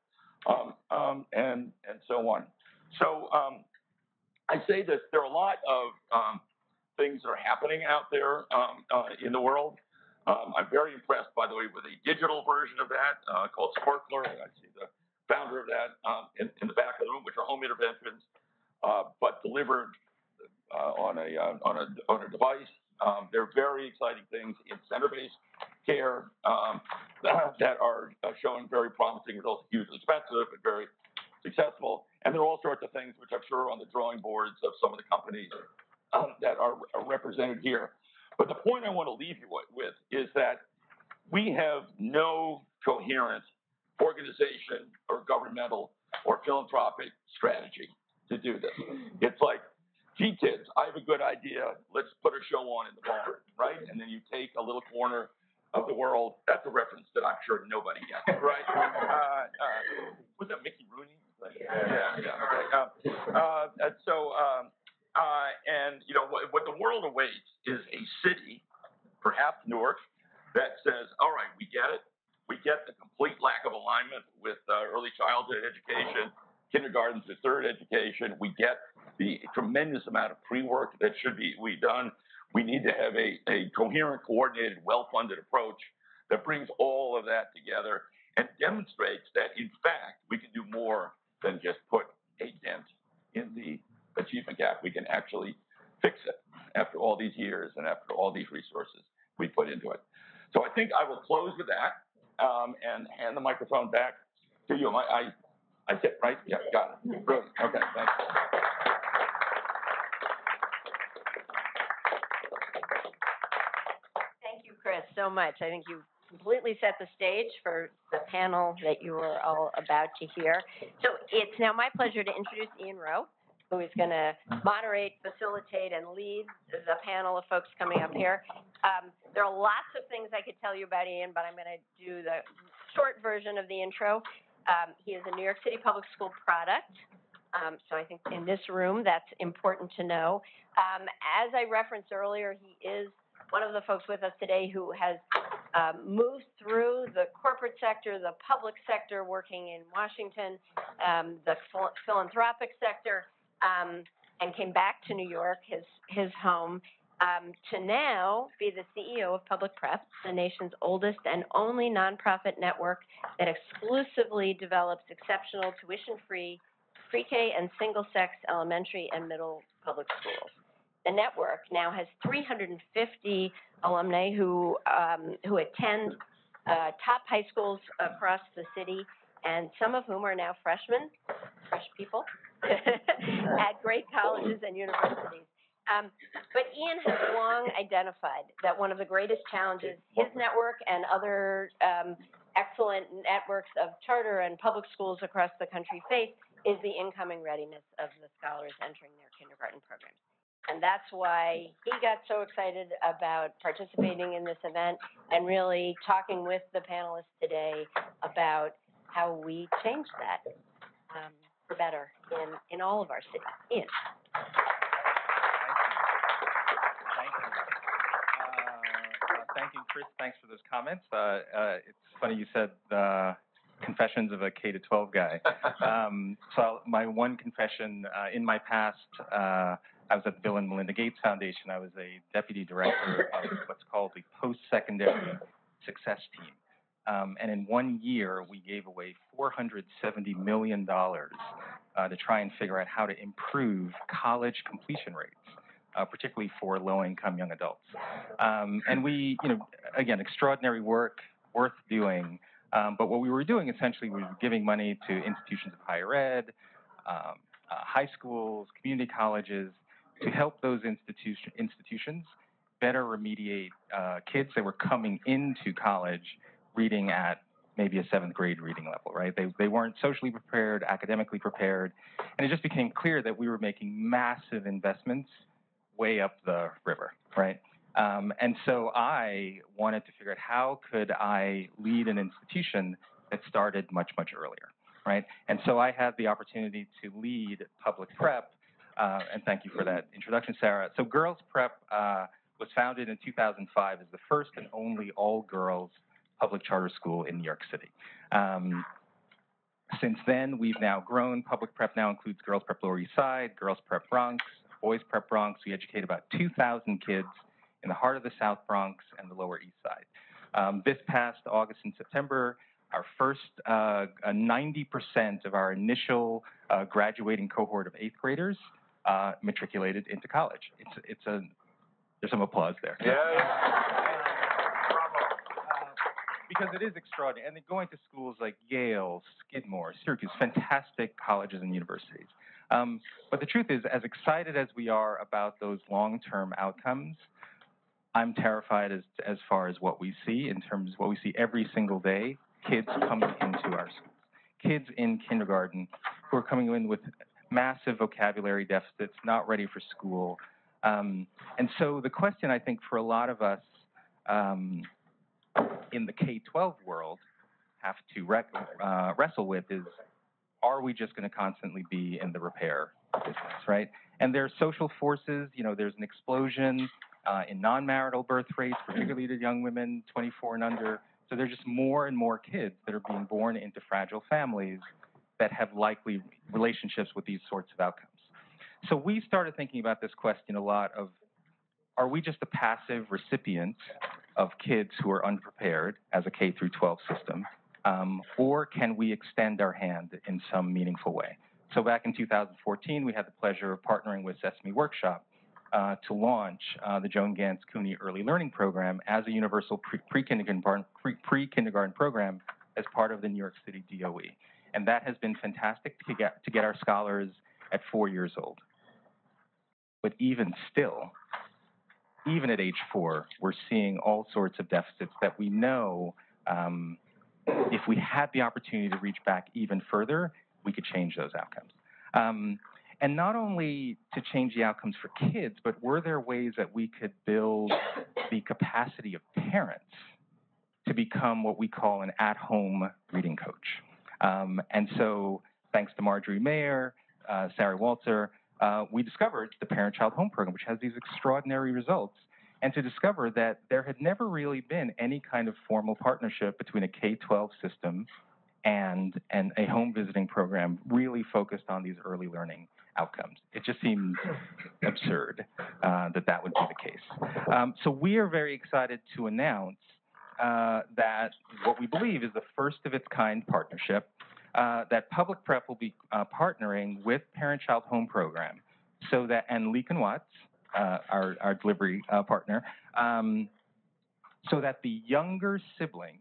B: um, um, and, and so on. So um, I say that there are a lot of um, things that are happening out there um, uh, in the world. Um, I'm very impressed, by the way, with a digital version of that uh, called Sparkler. I see the founder of that um, in, in, the back of the room, which are home interventions, uh, but delivered uh, on a uh, on a on a device. Um, they're very exciting things in center-based care um, (clears throat) that are showing very promising results. Hugely expensive, but very successful. And there are all sorts of things which I'm sure are on the drawing boards of some of the companies um, that are, are represented here. But the point I want to leave you with is that we have no coherent organization or governmental or philanthropic strategy to do this. It's like, gee, kids, I have a good idea. Let's put a show on in the barn, right? And then you take a little corner of the world. That's a reference that I'm sure nobody gets, (laughs) right? Uh, uh, was that Mickey Rooney? Yeah, yeah, yeah okay. Uh, uh, so, um, uh, and you know what, what the world awaits is a city, perhaps Newark, that says, "All right, we get it. We get the complete lack of alignment with uh, early childhood education, kindergarten to third education. We get the tremendous amount of pre-work that should be we done. We need to have a, a coherent, coordinated, well-funded approach that brings all of that together and demonstrates that, in fact, we can do more than just put a dent in the achievement gap. We can actually fix it after all these years and after all these resources we put into it. So I think I will close with that um, and hand the microphone back to you. I, I, I sit right? Yeah, got it. Brilliant. Okay, thanks.
A: Thank you, Chris, so much. I think you completely set the stage for the panel that you are all about to hear. So it's now my pleasure to introduce Ian Rowe who is going to moderate, facilitate, and lead the panel of folks coming up here. Um, there are lots of things I could tell you about Ian, but I'm going to do the short version of the intro. Um, he is a New York City Public School product. Um, so I think in this room, that's important to know. Um, as I referenced earlier, he is one of the folks with us today who has um, moved through the corporate sector, the public sector, working in Washington, um, the phil philanthropic sector, um, and came back to New York, his, his home, um, to now be the CEO of Public Prep, the nation's oldest and only nonprofit network that exclusively develops exceptional tuition-free pre-K and single-sex elementary and middle public schools. The network now has 350 alumni who um, who attend uh, top high schools across the city, and some of whom are now freshmen, fresh people, (laughs) at great colleges and universities. Um, but Ian has long identified that one of the greatest challenges his network and other um, excellent networks of charter and public schools across the country face is the incoming readiness of the scholars entering their kindergarten programs. And that's why he got so excited about participating in this event and really talking with the panelists today about how we change that. Um, for better in, in all of our cities. Ian.
C: Chris, thanks for those comments. Uh, uh, it's funny you said uh, confessions of a K to 12 guy. (laughs) Um, so I'll- my one confession uh, in my past, uh, I was at the Bill and Melinda Gates Foundation. I was a deputy director of what's called the post-secondary success team. Um, and in one year, we gave away $470 million uh, to try and figure out how to improve college completion rates, uh, particularly for low-income young adults. Um, and we, you know, again, extraordinary work, worth doing. Um, but what we were doing essentially was giving money to institutions of higher ed, um, uh, high schools, community colleges, to help those institution, institutions better remediate uh, kids that were coming into college reading at maybe a seventh grade reading level, right? They, they weren't socially prepared, academically prepared, and it just became clear that we were making massive investments way up the river, right? Um, and so I wanted to figure out how could I lead an institution that started much, much earlier, right? And so I had the opportunity to lead public prep, uh, and thank you for that introduction, Sarah. So Girls Prep uh, was founded in 2005 as the first and only all-girls public charter school in New York City. Um, since then, we've now grown. Public Prep now includes Girls Prep Lower East Side, Girls Prep Bronx, Boys Prep Bronx. We educate about 2,000 kids in the heart of the South Bronx and the Lower East Side. Um, this past August and September, our first uh, 90% of our initial uh, graduating cohort of eighth graders uh, matriculated into college. It's it's a there's some applause there. Uh, because it is extraordinary. And then going to schools like Yale, Skidmore, Syracuse, fantastic colleges and universities. Um, but the truth is, as excited as we are about those long-term outcomes, I'm terrified as as far as what we see in terms of what we see every single day, kids coming into our schools. Kids in kindergarten who are coming in with massive vocabulary deficits, not ready for school. Um, and so the question I think for a lot of us um, in the K-12 world have to rec- uh, wrestle with is, are we just going to constantly be in the repair business, right? And there are social forces, you know, there's an explosion uh, in non-marital birth rates, particularly to young women 24 and under. So there's just more and more kids that are being born into fragile families that have likely relationships with these sorts of outcomes. So we started thinking about this question a lot of, are we just a passive recipient of kids who are unprepared as a K through 12 system, um, or can we extend our hand in some meaningful way? So back in 2014, we had the pleasure of partnering with Sesame Workshop uh, to launch uh, the Joan Ganz Cooney Early Learning Program as a universal pre- pre-kindergarten, pre-kindergarten program as part of the New York City DOE. And that has been fantastic to get, to get our scholars at four years old. But even still, even at age four, we're seeing all sorts of deficits that we know um, if we had the opportunity to reach back even further, we could change those outcomes. Um, and not only to change the outcomes for kids, but were there ways that we could build the capacity of parents to become what we call an at-home reading coach? Um, and so, thanks to Marjorie Mayer, uh, Sarah Walzer, uh, we discovered the Parent-Child Home Program, which has these extraordinary results, and to discover that there had never really been any kind of formal partnership between a K-12 system and, and a home visiting program really focused on these early learning outcomes. It just seems absurd uh, that that would be the case. Um, so we are very excited to announce uh, that what we believe is the first of its kind partnership uh, that Public Prep will be uh, partnering with Parent Child Home Program so that, and Leake and Watts, our, our delivery uh, partner, um, so that the younger siblings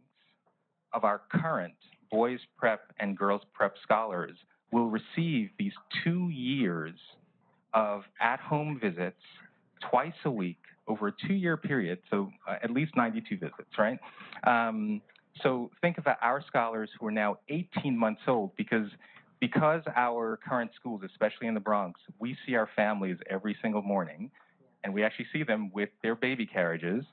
C: of our current boys prep and girls prep scholars will receive these two years of at-home visits twice a week over a two-year period, so uh, at least 92 visits, right? Um, so think about our scholars who are now 18 months old because because our current schools, especially in the Bronx, we see our families every single morning, and we actually see them with their baby carriages.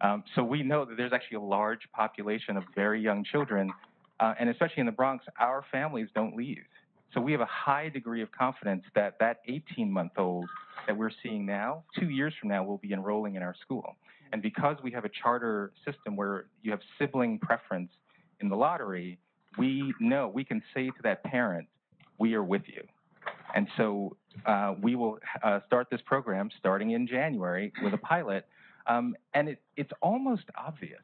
C: Um, so we know that there's actually a large population of very young children, uh, and especially in the Bronx, our families don't leave. So we have a high degree of confidence that that 18-month-old that we're seeing now, two years from now, will be enrolling in our school. And because we have a charter system where you have sibling preference in the lottery, we know, we can say to that parent, we are with you. And so uh, we will uh, start this program starting in January with a pilot. Um, and it, it's almost obvious.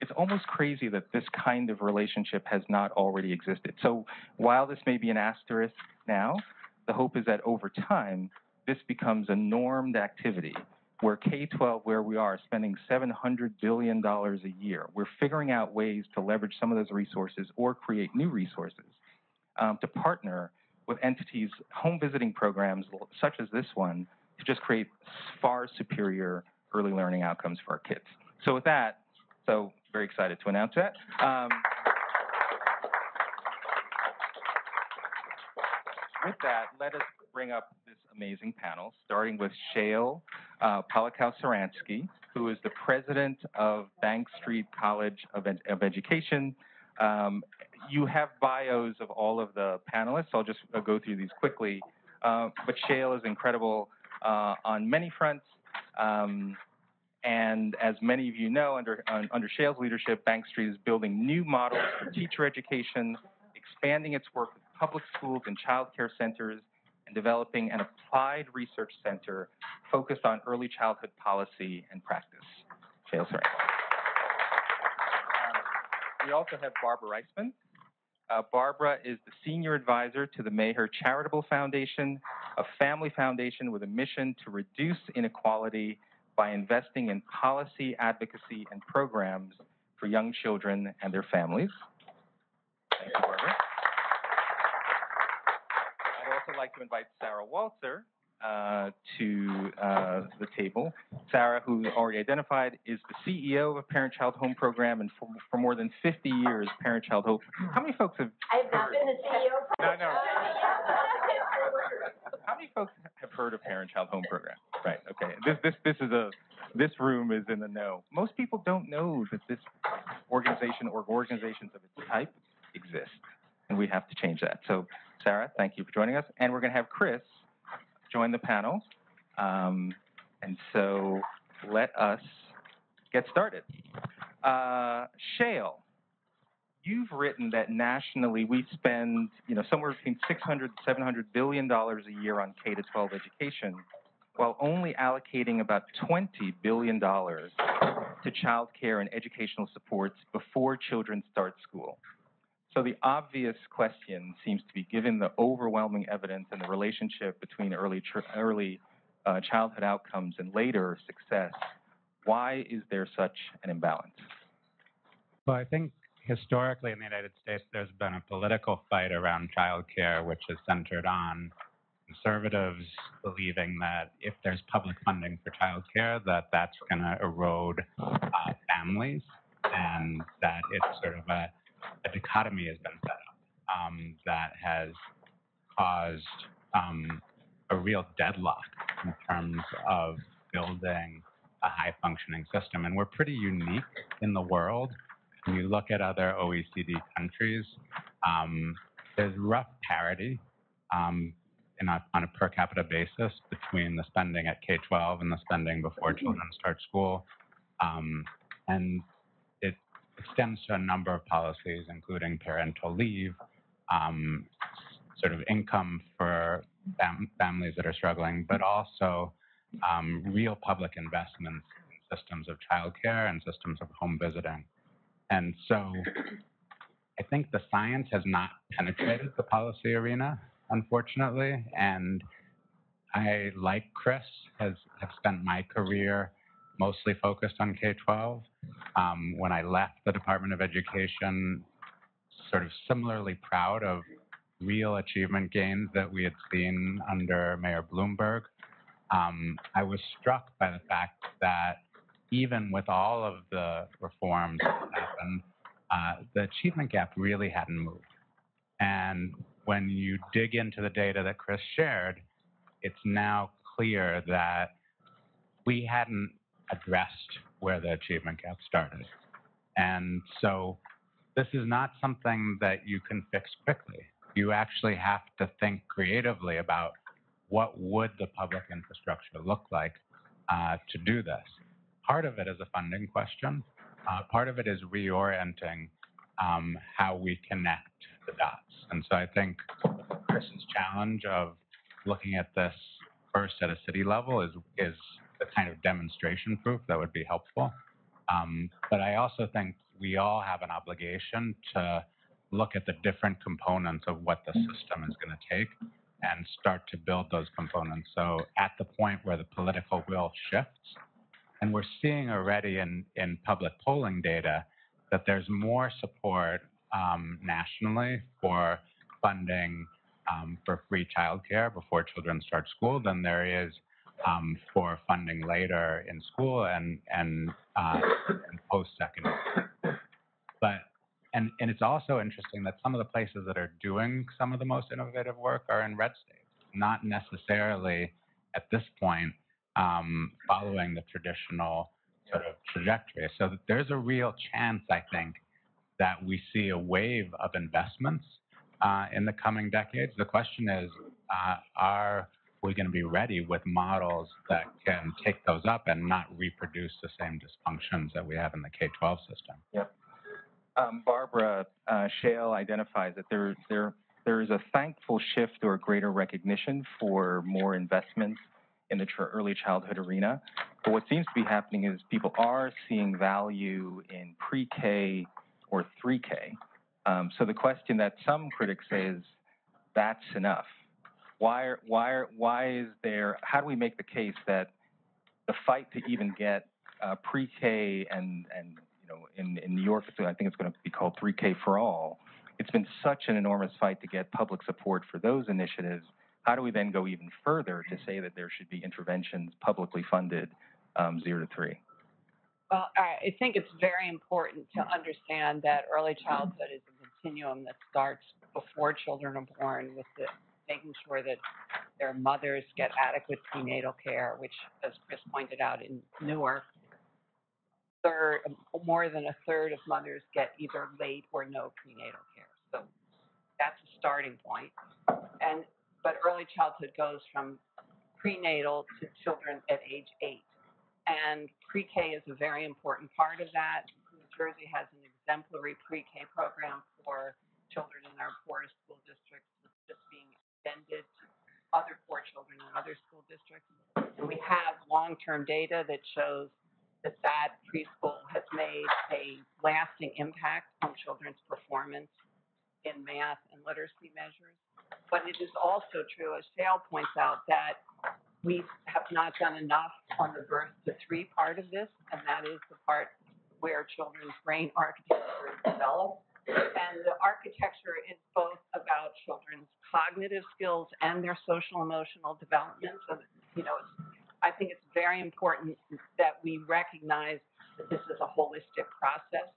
C: It's almost crazy that this kind of relationship has not already existed. So while this may be an asterisk now, the hope is that over time, this becomes a normed activity where K-12, where we are, spending $700 billion a year. We're figuring out ways to leverage some of those resources or create new resources um, to partner with entities, home visiting programs such as this one, to just create far superior early learning outcomes for our kids. So with that, so very excited to announce that. Um, with that, let us bring up this amazing panel, starting with Shael uh, Polakow-Suransky, who is the president of Bank Street College of, of Education. Um, you have bios of all of the panelists. I'll just uh, go through these quickly. Uh, but Shael is incredible uh, on many fronts. Um, and as many of you know, under, under Shael's leadership, Bank Street is building new models for teacher education, expanding its work with public schools and child care centers, developing an applied research center focused on early childhood policy and practice. Shael, sorry. Um, we also have Barbara Reisman. Uh, Barbara is the senior advisor to the Maher Charitable Foundation, a family foundation with a mission to reduce inequality by investing in policy advocacy and programs for young children and their families. Thank you, Barbara. I'd also like to invite Sarah Walzer uh, to uh, the table. Sarah, who already identified, is the CEO of a Parent-Child Home Program, and for, for more than 50 years, Parent-Child Home. How many folks have?
A: I have not been the CEO.
C: No, no. How many folks have heard of Parent-Child Home Program? Right. Okay. This this this is a this room is in the know. Most people don't know that this organization or organizations of its type exist, and we have to change that. So, Sarah, thank you for joining us, and we're going to have Chris join the panel. Um, and so let us get started. Uh, Shael, you've written that nationally we spend, you know, somewhere between 600 to 700 billion dollars a year on K to 12 education, while only allocating about 20 billion dollars to child care and educational supports before children start school. So the obvious question seems to be, given the overwhelming evidence and the relationship between early early uh, childhood outcomes and later success, why is there such an imbalance?
D: Well, I think historically in the United States, there's been a political fight around childcare, which is centered on conservatives believing that if there's public funding for childcare, that that's going to erode uh, families, and that it's sort of a a dichotomy has been set up um, that has caused um, a real deadlock in terms of building a high functioning system. And we're pretty unique in the world. When you look at other OECD countries, um, there's rough parity um, a, on a per capita basis between the spending at K 12 and the spending before children start school. Um, and extends to a number of policies, including parental leave, um, sort of income for fam families that are struggling, but also um, real public investments in systems of childcare and systems of home visiting. And so I think the science has not penetrated the policy arena, unfortunately. And I, like Chris, has have spent my career mostly focused on K-12. Um, when I left the Department of Education, sort of similarly proud of real achievement gains that we had seen under Mayor Bloomberg. Um, I was struck by the fact that even with all of the reforms that happened, uh, the achievement gap really hadn't moved. And when you dig into the data that Chris shared, it's now clear that we hadn't addressed where the achievement gap started. And so this is not something that you can fix quickly. You actually have to think creatively about what would the public infrastructure look like uh, to do this. part of it is a funding question. Uh, part of it is reorienting um, how we connect the dots. And so I think Chris's challenge of looking at this first at a city level is is the kind of demonstration proof that would be helpful. Um, but I also think we all have an obligation to look at the different components of what the system is going to take and start to build those components. So at the point where the political will shifts, and we're seeing already in, in public polling data that there's more support um, nationally for funding um, for free childcare before children start school than there is um, for funding later in school and and, uh, and post-secondary. But and and it's also interesting that some of the places that are doing some of the most innovative work are in red states, not necessarily at this point um, following the traditional sort of trajectory. So there's a real chance, I think, that we see a wave of investments uh, in the coming decades. The question is, uh, are we going to be ready with models that can take those up and not reproduce the same dysfunctions that we have in the K-12 system?
C: Yep. Um, Barbara uh, Shael identifies that there, there, there is a thankful shift or greater recognition for more investments in the early childhood arena. But what seems to be happening is people are seeing value in pre-K or 3K. Um, so the question that some critics say is, that's enough. Why, are, why, are, why is there, how do we make the case that the fight to even get uh, pre-K and, and you know, in, in New York, I think it's going to be called 3K for all. It's been such an enormous fight to get public support for those initiatives how do we then go even further to say that there should be interventions publicly funded um, zero to three?
E: Well, I think it's very important to understand that early childhood is a continuum that starts before children are born with the, making sure that their mothers get adequate prenatal care, which, as Chris pointed out in Newark, third, more than a third of mothers get either late or no prenatal care. So that's a starting point. And but early childhood goes from prenatal to children at age eight. And pre-K is a very important part of that. New Jersey has an exemplary pre-K program for children in our poorest school districts. Extended to other poor children in other school districts. And we have long-term data that shows that that preschool has made a lasting impact on children's performance in math and literacy measures. But it is also true, as Shael points out, that we have not done enough on the birth to three part of this, and that is the part where children's brain architecture is developed. And the architecture is both about children's cognitive skills and their social emotional development. So, you know, I think it's very important that we recognize that this is a holistic process.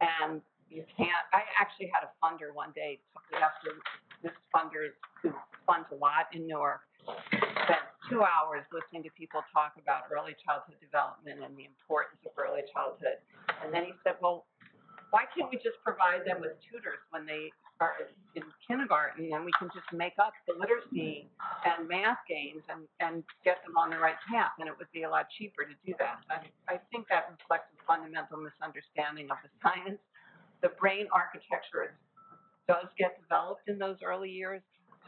E: And you can't, I actually had a funder one day, after this funder who funds a lot in Newark, spent two hours listening to people talk about early childhood development and the importance of early childhood. And then he said, well, why can't we just provide them with tutors when they are in kindergarten and we can just make up the literacy and math gains and, and get them on the right path and it would be a lot cheaper to do that. I, I think that reflects a fundamental misunderstanding of the science. The brain architecture does get developed in those early years.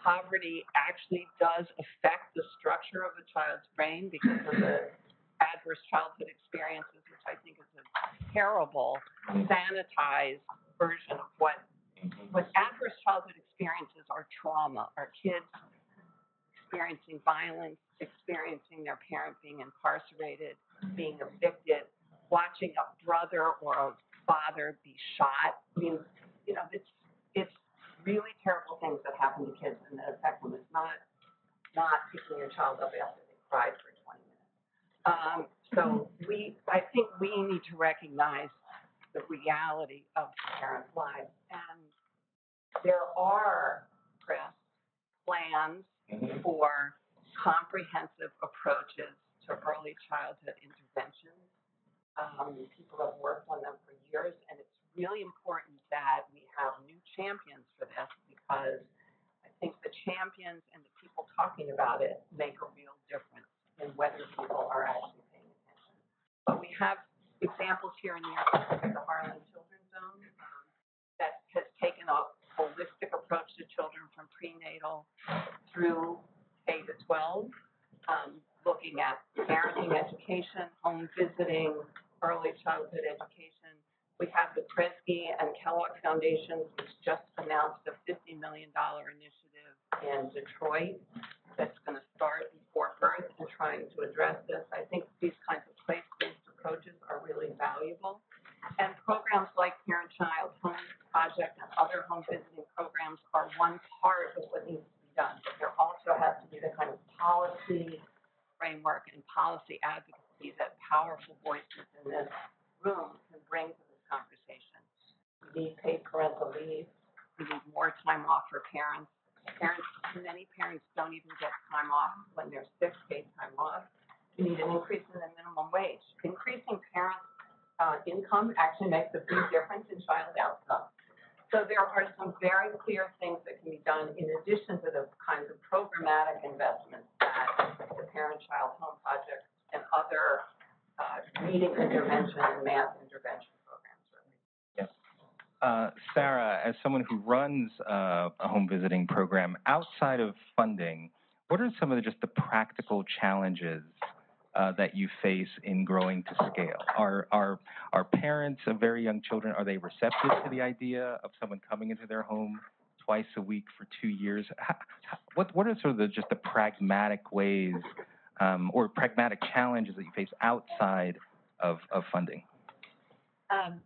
E: Poverty actually does affect the structure of a child's brain because of the adverse childhood experiences, which I think is a terrible, sanitized version of what mm-hmm. what adverse childhood experiences are trauma, are kids experiencing violence, experiencing their parent being incarcerated, being evicted, watching a brother or a father be shot. I mean, you know, it's it's really terrible things that happen to kids and that affect them. It's not not picking your child up after they cried for 20 minutes. Um, so we, I think we need to recognize the reality of parents' lives, and there are, Chris, plans mm-hmm. for comprehensive approaches to early childhood interventions. Um, people have worked on them for years, and it's really important that we have new champions for this because I think the champions and the people talking about it make a real difference in whether people are actually paying attention. But we have examples here in the Harlem Children's Zone, um, that has taken a holistic approach to children from prenatal through K to twelve, um, looking at parenting education, home visiting, early childhood education. We have the Kresge and Kellogg Foundations, which just announced a fifty million dollar initiative in Detroit that's gonna start before birth and trying to address this. I think these kinds of place-based approaches are really valuable. And programs like Parent-Child Home Project and other home visiting programs are one part of what needs to be done. But there also has to be the kind of policy framework and policy advocacy that powerful voices in this room can bring to this conversation. We need paid parental leave. We need more time off for parents. Parents, many parents don't even get time off when they're sick, paid time off. We need an increase in the minimum wage. Increasing parents' uh, income actually makes a big difference in child outcomes. So there are some very clear things that can be done in addition to the kinds of programmatic investments that the Parent-Child Home Project and other, uh, reading intervention and math intervention.
C: Uh, Sarah, as someone who runs uh, a home visiting program, outside of funding, what are some of the, just the practical challenges uh, that you face in growing to scale? Are, are, are parents of very young children, are they receptive to the idea of someone coming into their home twice a week for two years? How, what, what are sort of the, just the pragmatic ways um, or pragmatic challenges that you face outside of, of funding?
A: Um,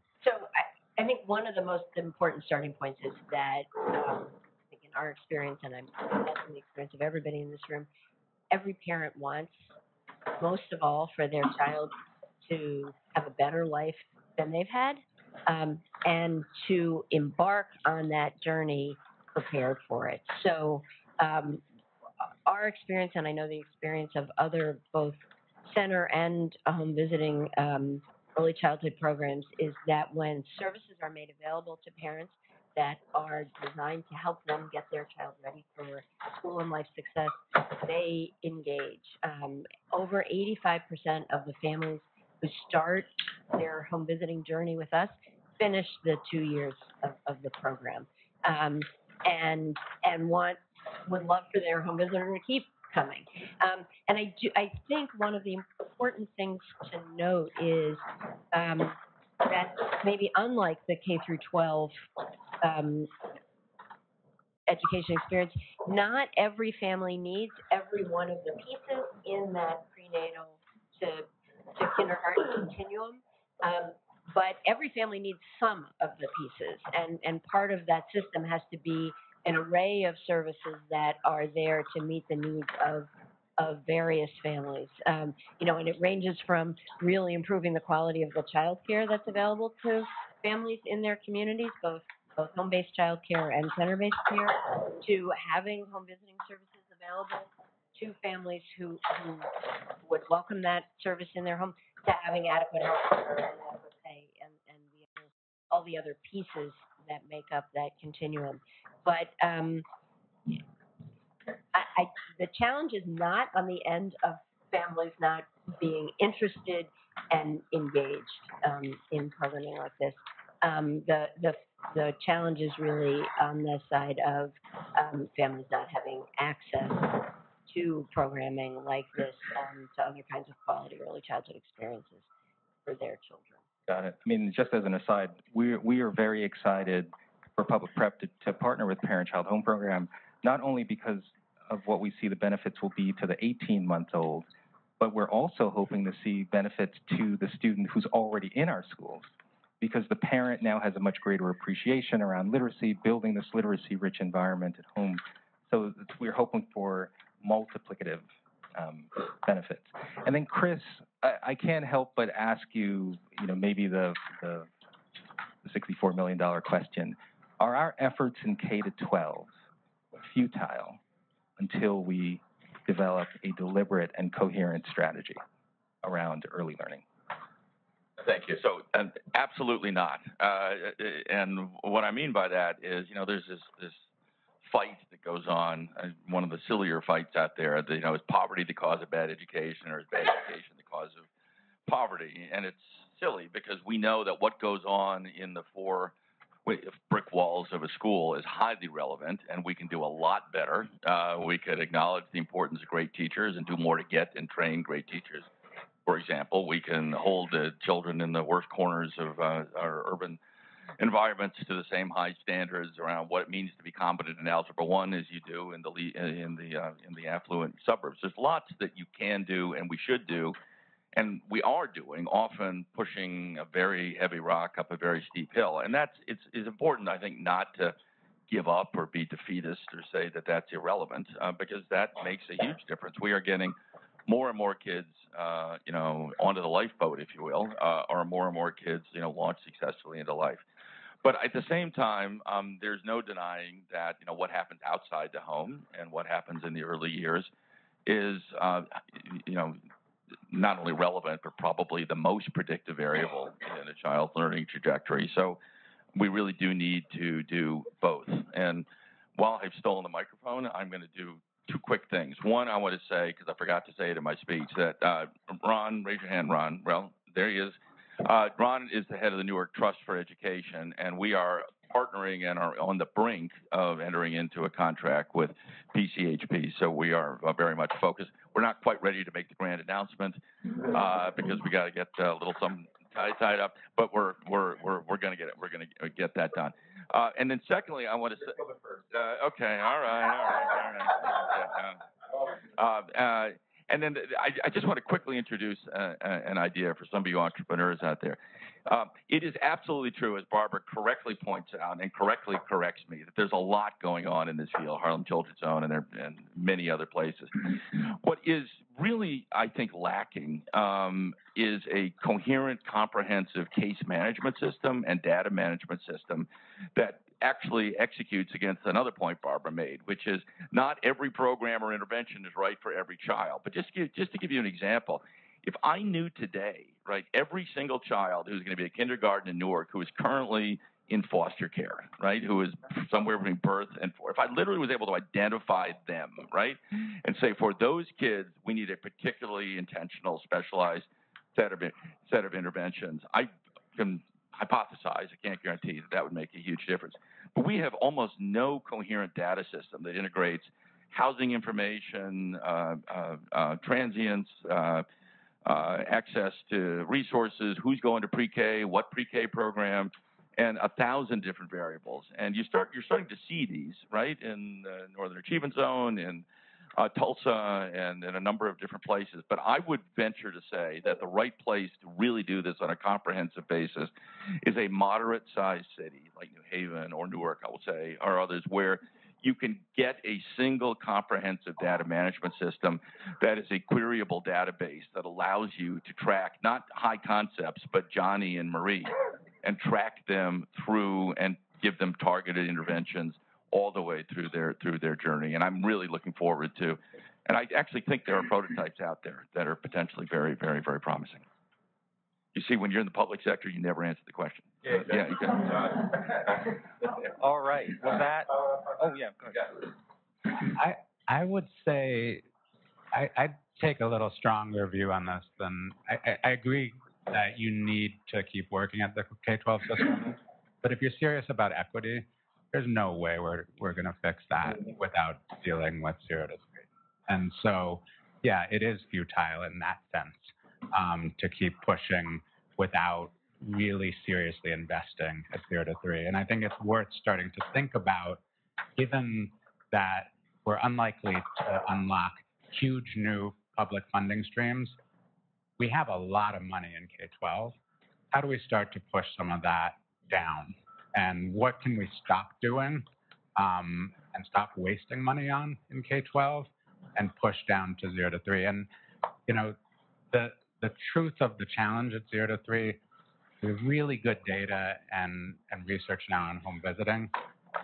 A: I, think one of the most important starting points is that, um, I think in our experience, and I'm, in the experience of everybody in this room, every parent wants, most of all, for their child to have a better life than they've had, um, and to embark on that journey prepared for it. So, um, our experience, and I know the experience of other both center and home visiting um, early childhood programs, is that when services are made available to parents that are designed to help them get their child ready for school and life success, they engage. Um, over 85% of the families who start their home visiting journey with us finish the two years of, of the program, um, and and want would love for their home visitor to keep coming. Um, and I do I think one of the important things to note is um, that maybe unlike the K through 12 um, education experience, not every family needs every one of the pieces in that prenatal to, to kindergarten continuum. Um, but every family needs some of the pieces, and, and part of that system has to be an array of services that are there to meet the needs of of various families. Um, you know, and it ranges from really improving the quality of the child care that's available to families in their communities, both both home-based child care and center-based care, to having home visiting services available to families who, who would welcome that service in their home, to having adequate health care and adequate pay and, and the all the other pieces that make up that continuum. But um, I, I, the challenge is not on the end of families not being interested and engaged um, in programming like this. Um, the, the, the challenge is really on the side of um, families not having access to programming like this, um, to other kinds of quality early childhood experiences for their children.
C: Got it. I mean, just as an aside, we we are very excited for Public Prep to, to partner with Parent Child Home Program, not only because of what we see the benefits will be to the 18 month old, but we're also hoping to see benefits to the student who's already in our schools, because the parent now has a much greater appreciation around literacy, building this literacy rich environment at home. So we're hoping for multiplicative um, benefits. And then Chris, I, I can't help but ask you, you know, maybe the, the $64 million question. Are our efforts in K to 12 futile until we develop a deliberate and coherent strategy around early learning?
B: Thank you. So, and absolutely not. Uh, and what I mean by that is, you know, there's this, this fight that goes on, uh, one of the sillier fights out there, that, you know, is poverty the cause of bad education or is bad (laughs) education the cause of poverty, and it's silly because we know that what goes on in the four brick walls of a school is highly relevant, and we can do a lot better. Uh, we could acknowledge the importance of great teachers and do more to get and train great teachers. For example, we can hold the children in the worst corners of uh, our urban environments to the same high standards around what it means to be competent in algebra one as you do in the in the uh, in the affluent suburbs. There's lots that you can do and we should do, and we are doing, often pushing a very heavy rock up a very steep hill. And that's it's, it's important, I think, not to give up or be defeatist or say that that's irrelevant uh, because that makes a huge difference. We are getting more and more kids, uh, you know, onto the lifeboat, if you will, uh, or more and more kids, you know, launch successfully into life. But at the same time, um, there's no denying that you know what happens outside the home and what happens in the early years is uh, you know not only relevant but probably the most predictive variable in a child's learning trajectory. So we really do need to do both. And while I've stolen the microphone, I'm going to do two quick things. One, I want to say because I forgot to say it in my speech that uh, Ron, raise your hand, Ron. Well, there he is. Uh, Ron is the head of the Newark Trust for Education, and we are partnering and are on the brink of entering into a contract with PCHP. So we are uh, very much focused. We're not quite ready to make the grand announcement uh, because we got to get a little something tied, up, but we're we're we're we're going to get it. We're going to get that done. Uh, and then secondly, I want to say, uh, okay, all right, all right, all right. Yeah, uh, uh, and then I, I just want to quickly introduce uh, uh, an idea for some of you entrepreneurs out there. Um, it is absolutely true, as Barbara correctly points out and correctly corrects me, that there's a lot going on in this field, Harlem Children's Zone and, there, and many other places. What is really, I think, lacking um, is a coherent, comprehensive case management system and data management system that actually executes against another point Barbara made, which is not every program or intervention is right for every child. But just give, just to give you an example, if I knew today, right, every single child who's going to be a kindergarten in Newark who is currently in foster care, right, who is somewhere between birth and four, if I literally was able to identify them, right, and say for those kids we need a particularly intentional, specialized set of set of interventions, I can hypothesize, I can't guarantee that that would make a huge difference. But we have almost no coherent data system that integrates housing information, uh, uh, uh, transients, uh, uh, access to resources, who's going to pre-K, what pre-K program, and a thousand different variables. And you start, you're starting to see these, right, in the Northside Achievement Zone, in uh, Tulsa, and in a number of different places. But I would venture to say that the right place to really do this on a comprehensive basis is a moderate-sized city like New Haven or Newark, I will say, or others, where you can get a single comprehensive data management system that is a queryable database that allows you to track not high concepts, but Johnny and Marie, and track them through and give them targeted interventions all the way through their through their journey. And I'm really looking forward to, and I actually think there are prototypes out there that are potentially very, very, very promising. You see, when you're in the public sector, you never answer the question.
C: Yeah,
B: Uh, yeah, you (laughs)
C: All right. With that, oh yeah, go ahead.
D: I I would say I I'd take a little stronger view on this than I, I, I agree that you need to keep working at the K-12 system, but if you're serious about equity, there's no way we're we're going to fix that without dealing with zero to three. And so, yeah, it is futile in that sense um, to keep pushing without really seriously investing at zero to three. And I think it's worth starting to think about, given that we're unlikely to unlock huge new public funding streams. We have a lot of money in K 12. How do we start to push some of that down? And what can we stop doing um, and stop wasting money on in K 12 and push down to zero to three? And, you know, the, the truth of the challenge at zero to three, have really good data and, and research now on home visiting.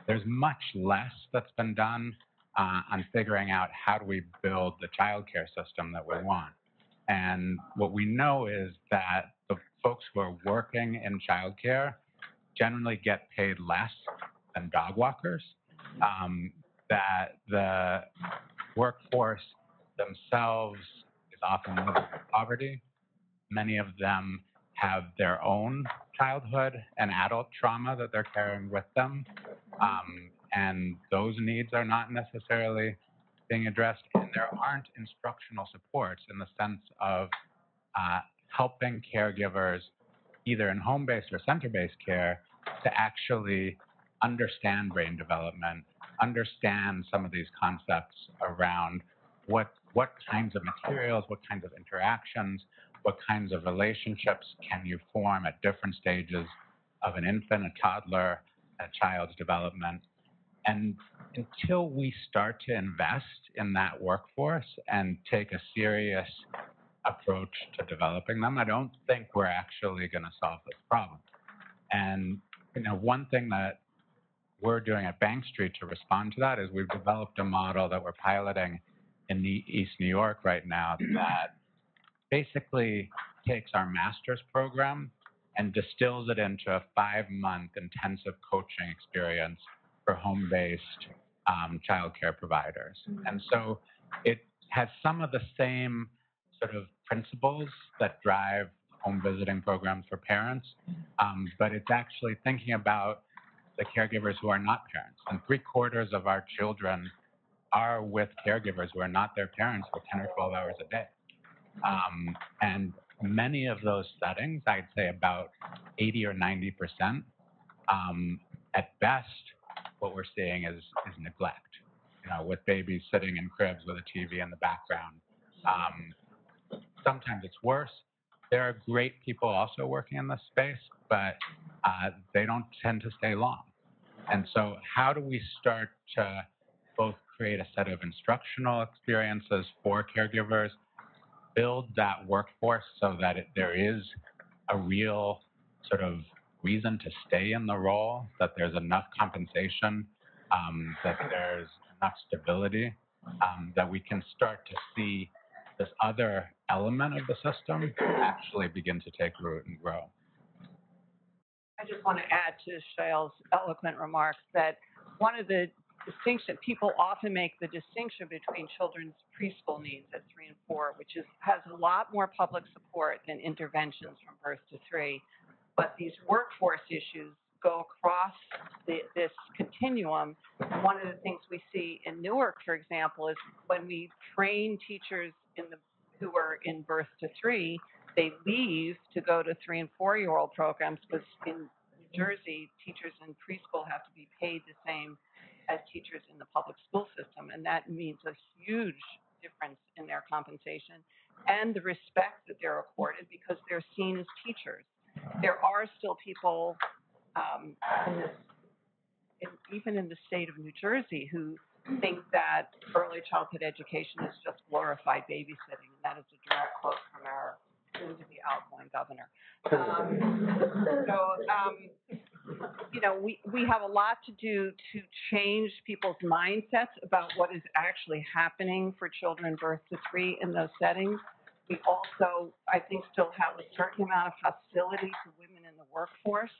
D: There's much less that's been done uh, on figuring out how do we build the childcare system that we want. And what we know is that the folks who are working in childcare generally get paid less than dog walkers. Um, that the workforce themselves is often living in poverty, many of them have their own childhood and adult trauma that they're carrying with them. Um, and those needs are not necessarily being addressed. And there aren't instructional supports in the sense of uh, helping caregivers, either in home based or center based care, to actually understand brain development, understand some of these concepts around what what kinds of materials, what kinds of interactions, what kinds of relationships can you form at different stages of an infant, a toddler, a child's development. And until we start to invest in that workforce and take a serious approach to developing them, I don't think we're actually going to solve this problem. And you know, one thing that we're doing at Bank Street to respond to that is we've developed a model that we're piloting in the East New York right now that basically takes our master's program and distills it into a five-month intensive coaching experience for home-based um, childcare providers. And so it has some of the same sort of principles that drive home visiting programs for parents, um, but it's actually thinking about the caregivers who are not parents. And three quarters of our children are with caregivers who are not their parents for 10 or 12 hours a day. Um, and many of those settings, I'd say about 80 or 90 percent, um, at best, what we're seeing is, is neglect. You know, with babies sitting in cribs with a TV in the background. Um, sometimes it's worse. There are great people also working in this space, but uh, they don't tend to stay long. And so, how do we start to both create a set of instructional experiences for caregivers, build that workforce so that it, there is a real sort of reason to stay in the role, that there's enough compensation, um, that there's enough stability, um, that we can start to see this other element of the system actually begin to take root and grow.
E: I just want to add to Shael's eloquent remarks that one of the distinction people often make the distinction between children's preschool needs at three and four, which is has a lot more public support than interventions from birth to three. But these workforce issues go across the, this continuum. One of the things we see in Newark, for example, is when we train teachers in the who are in birth to three, they leave to go to three and four year old programs because in New Jersey, teachers in preschool have to be paid the same as teachers in the public school system, and that means a huge difference in their compensation and the respect that they're accorded because they're seen as teachers. There are still people um, in this, in, even in the state of New Jersey, who think that early childhood education is just glorified babysitting, and that is a direct quote from our soon-to-be outgoing governor. Um, so, um, you know, we, we have a lot to do to change people's mindsets about what is actually happening for children birth to three in those settings. We also, I think, still have a certain amount of hostility to women in the workforce.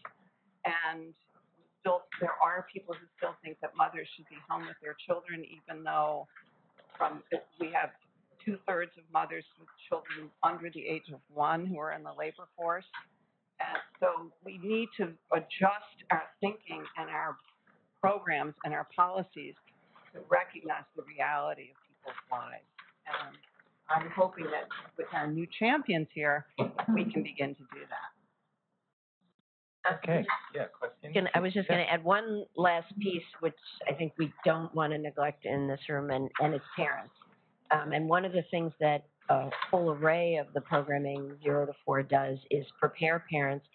E: And still, there are people who still think that mothers should be home with their children, even though from, we have two thirds of mothers with children under the age of one who are in the labor force. And so we need to adjust our thinking and our programs and our policies to recognize the reality of people's lives. And I'm hoping that with our new champions here, we can begin to do that.
C: Okay, yeah, question?
A: Can- I was just going to add one last piece, which I think we don't want to neglect in this room, and, and it's parents. Um, and one of the things that a whole array of the programming zero to four does is prepare parents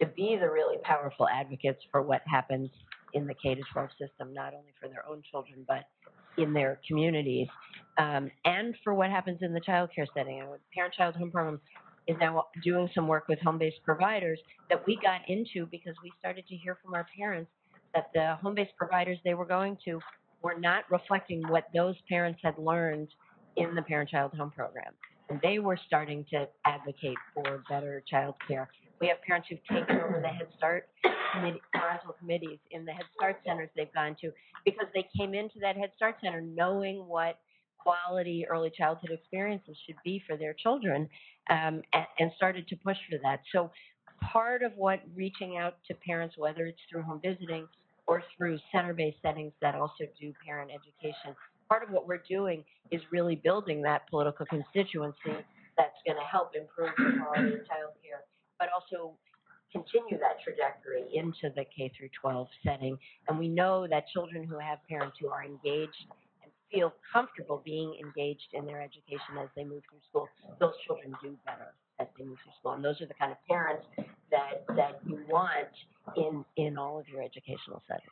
A: to be the really powerful advocates for what happens in the K to 12 system, not only for their own children, but in their communities, um, and for what happens in the child care setting. And with Parent Child Home Program is now doing some work with home based providers that we got into because we started to hear from our parents that the home based providers they were going to were not reflecting what those parents had learned in the Parent Child Home Program. And they were starting to advocate for better child care. We have parents who've taken over the Head Start committee, parental committees in the Head Start centers they've gone to because they came into that Head Start center knowing what quality early childhood experiences should be for their children, um, and, started to push for that. So part of what reaching out to parents, whether it's through home visiting or through center-based settings that also do parent education, part of what we're doing is really building that political constituency that's going to help improve the quality of childcare, but also continue that trajectory into the K through 12 setting. And we know that children who have parents who are engaged feel comfortable being engaged in their education as they move through school, those children do better as they move through school. And those are the kind of parents that, that you want in, in all of your educational settings.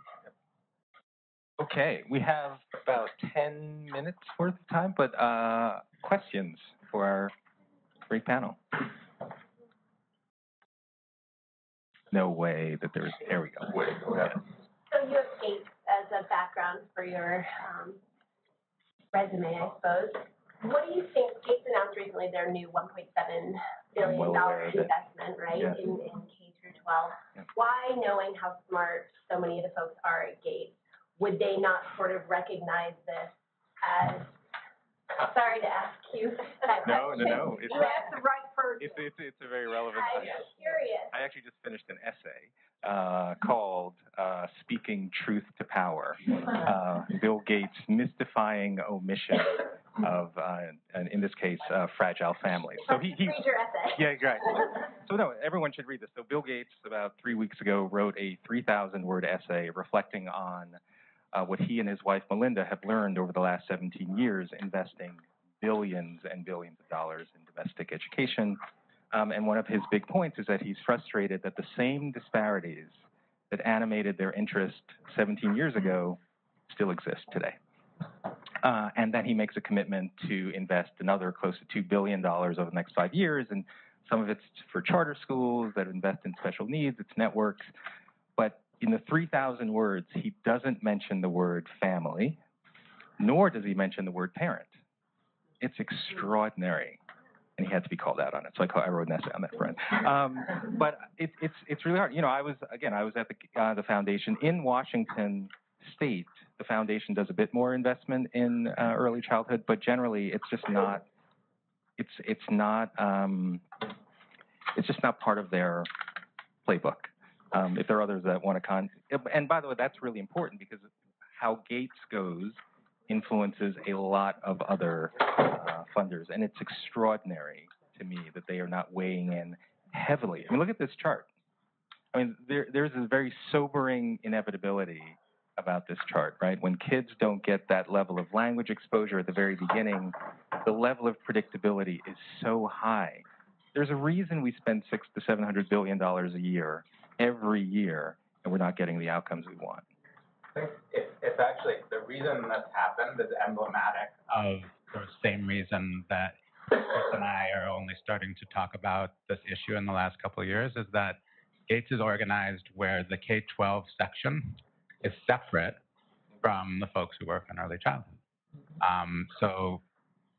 C: Okay, we have about ten minutes worth of time, but, uh, questions for our great panel? No way that there's, there we go.
B: Wait.
F: So you have Gates as a background for your um, resume, I suppose. What do you think? Gates announced recently their new 1.7 billion
C: well
F: dollar
C: aware of it.
F: investment, right,
C: Yes.
F: in, in K through 12.
C: Yeah.
F: Why, knowing how smart so many of the folks are at Gates, would they not sort of recognize this as? Sorry to ask you that
C: No, no,
F: question.
C: no, it's,
F: You asked the right person.
C: it's, it's, it's a very relevant.
F: I'm curious.
C: I actually just finished an essay uh, called uh, "Speaking Truth to Power." Uh, Bill Gates mystifying omission (laughs) of, uh, and in this case, uh, fragile families. So he, he
F: Read your essay.
C: yeah, exactly. (laughs) So no, everyone should read this. So Bill Gates, about three weeks ago, wrote a 3,000-word essay reflecting on uh, what he and his wife Melinda have learned over the last 17 years, investing billions and billions of dollars in domestic education. Um, and one of his big points is that he's frustrated that the same disparities that animated their interest 17 years ago still exist today. Uh, and then he makes a commitment to invest another close to $2 billion over the next five years. And some of it's for charter schools that invest in special needs, it's networks. But in the 3,000 words, he doesn't mention the word family, nor does he mention the word parent. It's extraordinary. And he had to be called out on it. So I, I wrote an essay on that, friend. Um, but it, it's, it's really hard. You know, I was, again, I was at the, uh, the foundation in Washington State. The foundation does a bit more investment in uh, early childhood, but generally it's just not, it's, it's not, um, it's just not part of their playbook. Um, if there are others that want to con, and by the way, that's really important because how Gates goes influences a lot of other uh, funders, and it's extraordinary to me that they are not weighing in heavily. I mean, look at this chart. I mean, there, there's a very sobering inevitability about this chart, right? When kids don't get that level of language exposure at the very beginning, the level of predictability is so high. There's a reason we spend six to seven hundred billion dollars a year every year, and we're not getting the outcomes we want.
D: I think if, if actually the reason that's happened is emblematic of the same reason that Chris and I are only starting to talk about this issue in the last couple of years is that Gates is organized where the K-12 section is separate from the folks who work in early childhood. Um, so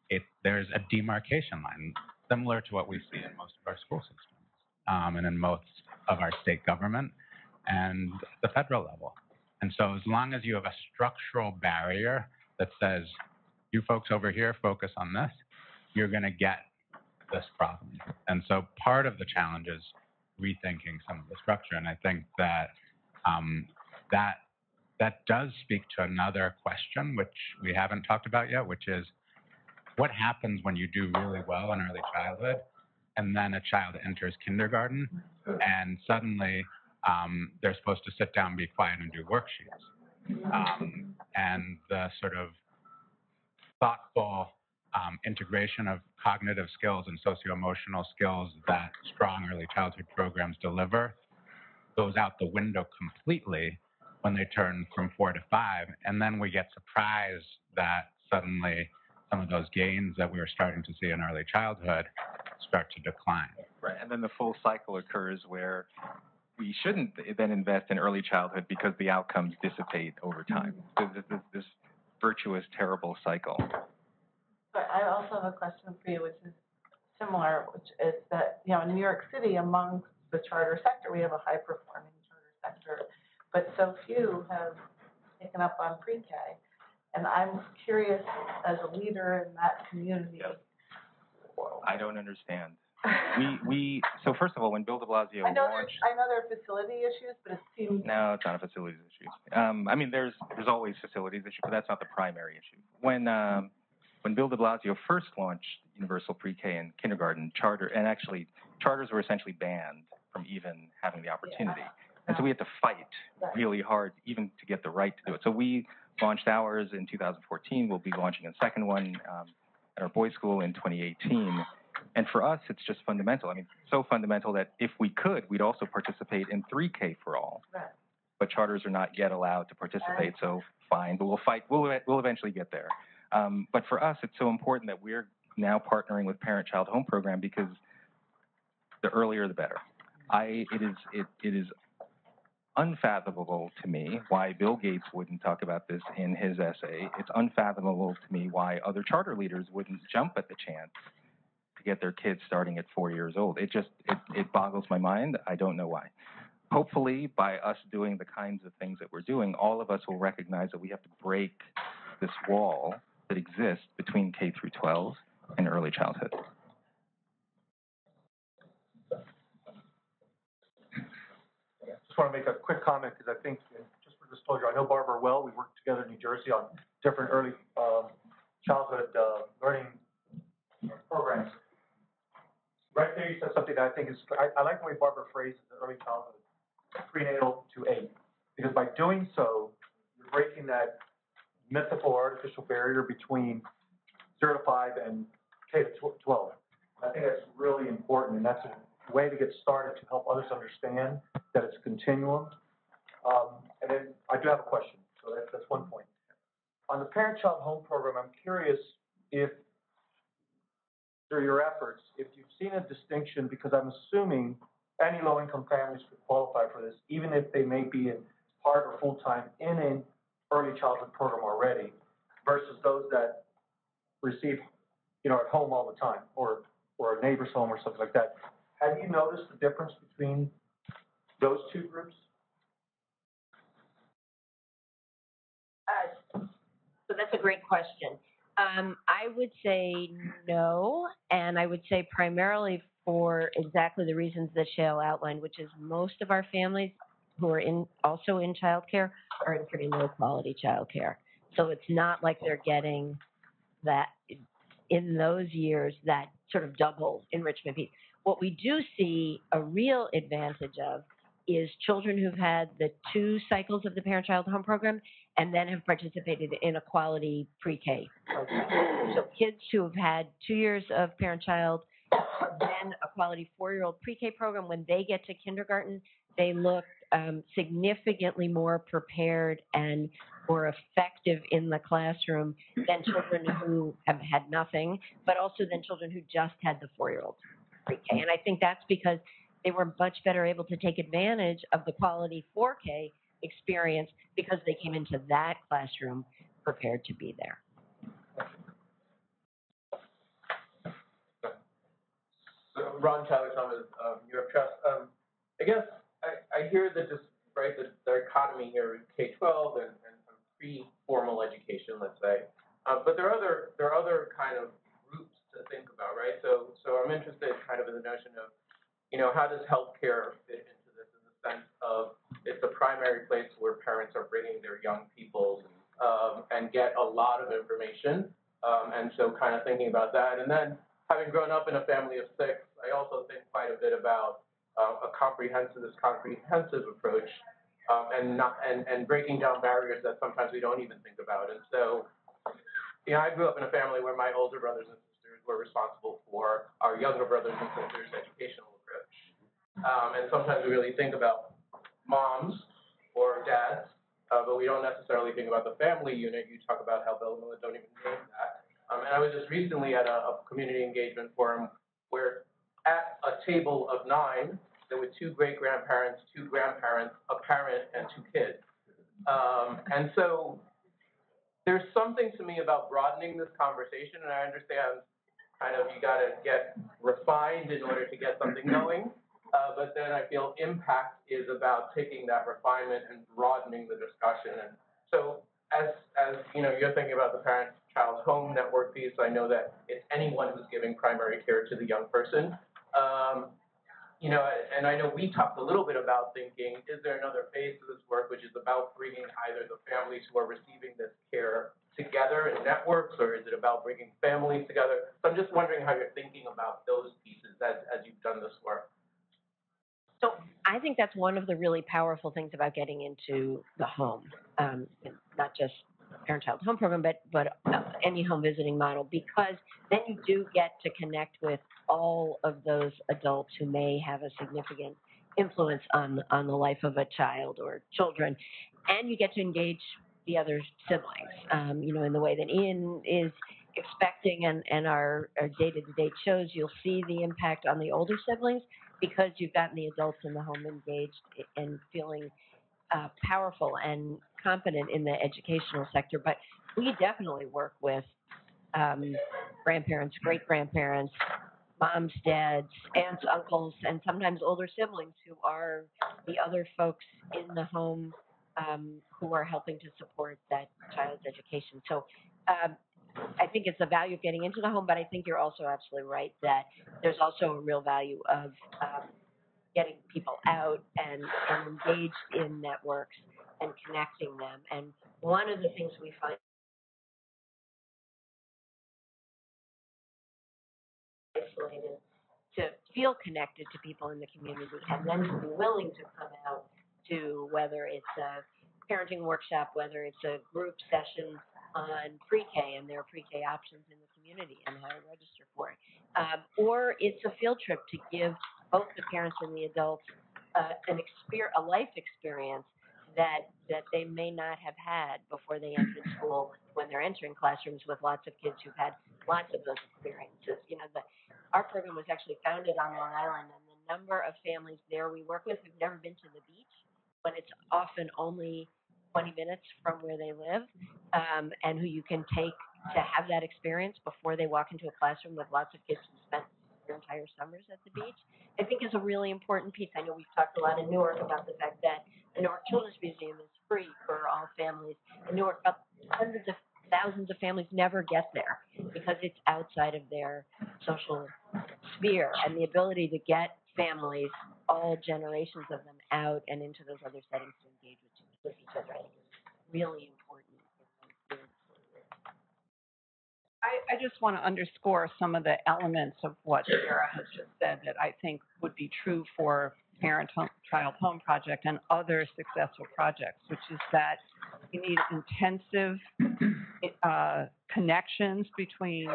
D: it, there's a demarcation line similar to what we see in most of our school systems um, and in most of our state government and the federal level. And so as long as you have a structural barrier that says, you folks over here focus on this, you're going to get this problem. And so part of the challenge is rethinking some of the structure. And I think that um, that that does speak to another question, which we haven't talked about yet, which is what happens when you do really well in early childhood and then a child enters kindergarten and suddenly um, they're supposed to sit down, be quiet, and do worksheets. Um, and the sort of thoughtful um, integration of cognitive skills and socio-emotional skills that strong early childhood programs deliver goes out the window completely when they turn from four to five. And then we get surprised that suddenly some of those gains that we were starting to see in early childhood start to decline.
C: Right, and then the full cycle occurs where we shouldn't then invest in early childhood because the outcomes dissipate over time. This, this, this virtuous, terrible cycle.
G: But I also have a question for you, which is similar, which is that, you know, in New York City, amongst the charter sector, we have a high-performing charter sector, but so few have taken up on pre-K. And I'm curious, as a leader in that community.
C: Yes. I don't understand. We, we, so first of all, when Bill de Blasio
G: I know there's,
C: launched,
G: I know there are facility issues, but it seems,
C: no, it's not a facilities issue. Um, I mean, there's, there's always facilities issue, but that's not the primary issue. When, um, when Bill de Blasio first launched universal pre-K and kindergarten charter, and actually, charters were essentially banned from even having the opportunity. And so we had to fight really hard even to get the right to do it. So we launched ours in 2014. We'll be launching a second one um, at our boys' school in 2018. And for us, it's just fundamental. I mean, so fundamental that if we could, we'd also participate in 3K for all.
G: Right.
C: But charters are not yet allowed to participate, so fine. But we'll fight. We'll we'll eventually get there. Um, but for us, it's so important that we're now partnering with Parent Child Home Program because the earlier the better. I it is it it is unfathomable to me why Bill Gates wouldn't talk about this in his essay. It's unfathomable to me why other charter leaders wouldn't jump at the chance get their kids starting at four years old. It just it, it boggles my mind. I don't know why. Hopefully, by us doing the kinds of things that we're doing, all of us will recognize that we have to break this wall that exists between K through 12 and early childhood.
H: Just want to make a quick comment, because I think, just for disclosure, I know Barbara well, we worked together in New Jersey on different early, um, childhood, uh, learning programs. Right there, you said something that I think is, I, I like the way Barbara phrases the early childhood, prenatal to eight. Because by doing so, you're breaking that mythical artificial barrier between zero to five and K to 12. I think that's really important, and that's a way to get started to help others understand that it's a continuum. Um, and then I do have a question, so that's, that's one point. On the parent-child home program, I'm curious if, through your efforts, if you've seen a distinction, because I'm assuming any low-income families could qualify for this, even if they may be in part or full-time in an early childhood program already, versus those that receive, you know, at home all the time, or, or a neighbor's home or something like that. Have you noticed the difference between those two groups?
A: Uh, So that's a great question. Um, I would say no, and I would say primarily for exactly the reasons that Shael outlined, which is most of our families who are in, also in childcare are in pretty low quality childcare. So it's not like they're getting that, in those years, that sort of double enrichment piece. What we do see a real advantage of is children who've had the two cycles of the parent-child home program and then have participated in a quality pre-K program. So kids who have had two years of parent-child, then a quality four-year-old pre-K program, when they get to kindergarten, they look um, significantly more prepared and more effective in the classroom than children who have had nothing, but also than children who just had the four-year-old pre-K. And I think that's because they were much better able to take advantage of the quality 4K experience because they came into that classroom prepared to be there.
I: So Ron Challis, with, um, New York Trust. Um, I guess I, I hear that this, right, the dichotomy here with K twelve and, and and pre-formal education, let's say. Uh, but there are other, there are other kind of groups to think about, right? So, so I'm interested kind of in the notion of, you know, how does healthcare fit into this in the sense of it's a primary place where parents are bringing their young people, um, and get a lot of information. Um, and so kind of thinking about that. And then having grown up in a family of six, I also think quite a bit about uh, a comprehensive, this comprehensive approach, um, and not and, and breaking down barriers that sometimes we don't even think about. And so, you know, I grew up in a family where my older brothers and sisters were responsible for our younger brothers and sisters' educational. Um, and sometimes we really think about moms or dads, uh, but we don't necessarily think about the family unit. You talk about how Bill and Melinda don't even name that. Um, and I was just recently at a, a community engagement forum where at a table of nine, there were two great grandparents, two grandparents, a parent, and two kids. Um, and so there's something to me about broadening this conversation, and I understand kind of you got to get refined in order to get something going. Uh, but then I feel impact is about taking that refinement and broadening the discussion. And so as, as, you know, you're thinking about the parent-child home network piece, I know that it's anyone who's giving primary care to the young person. Um, you know, and I know we talked a little bit about thinking, is there another phase to this work, which is about bringing either the families who are receiving this care together in networks, or is it about bringing families together? So I'm just wondering how you're thinking about those pieces as, as you've done this work.
A: So I think that's one of the really powerful things about getting into the home, um, not just parent-child home program, but but uh, any home visiting model, because then you do get to connect with all of those adults who may have a significant influence on on the life of a child or children, and you get to engage the other siblings, um, you know, in the way that Ian is expecting, and and our our day-to-day shows, you'll see the impact on the older siblings because you've gotten the adults in the home engaged and feeling uh, powerful and competent in the educational sector. But we definitely work with um, grandparents, great grandparents, moms, dads, aunts, uncles, and sometimes older siblings who are the other folks in the home um, who are helping to support that child's education. So um, I think it's the value of getting into the home, but I think you're also absolutely right that there's also a real value of um, getting people out and, and engaged in networks and connecting them. And one of the things we find isolated to feel connected to people in the community and then to be willing to come out to whether it's a parenting workshop, whether it's a group session on pre-K and there are pre-K options in the community and how to register for it. Um, or it's a field trip to give both the parents and the adults uh, an exper- a life experience that that they may not have had before they entered school when they're entering classrooms with lots of kids who've had lots of those experiences. You know, the, our program was actually founded on Long Island, and the number of families there we work with who've never been to the beach, when it's often only 20 minutes from where they live, um, and who you can take to have that experience before they walk into a classroom with lots of kids who spent their entire summers at the beach, I think is a really important piece. I know we've talked a lot in Newark about the fact that the Newark Children's Museum is free for all families. In Newark, hundreds of thousands of families never get there because it's outside of their social sphere. And the ability to get families, all generations of them, out and into those other settings to engage with, each other, I think is really important.
E: I, I just want to underscore some of the elements of what Sarah has just said that I think would be true for Parent Home, Child Home Project and other successful projects, which is that you need intensive uh, connections between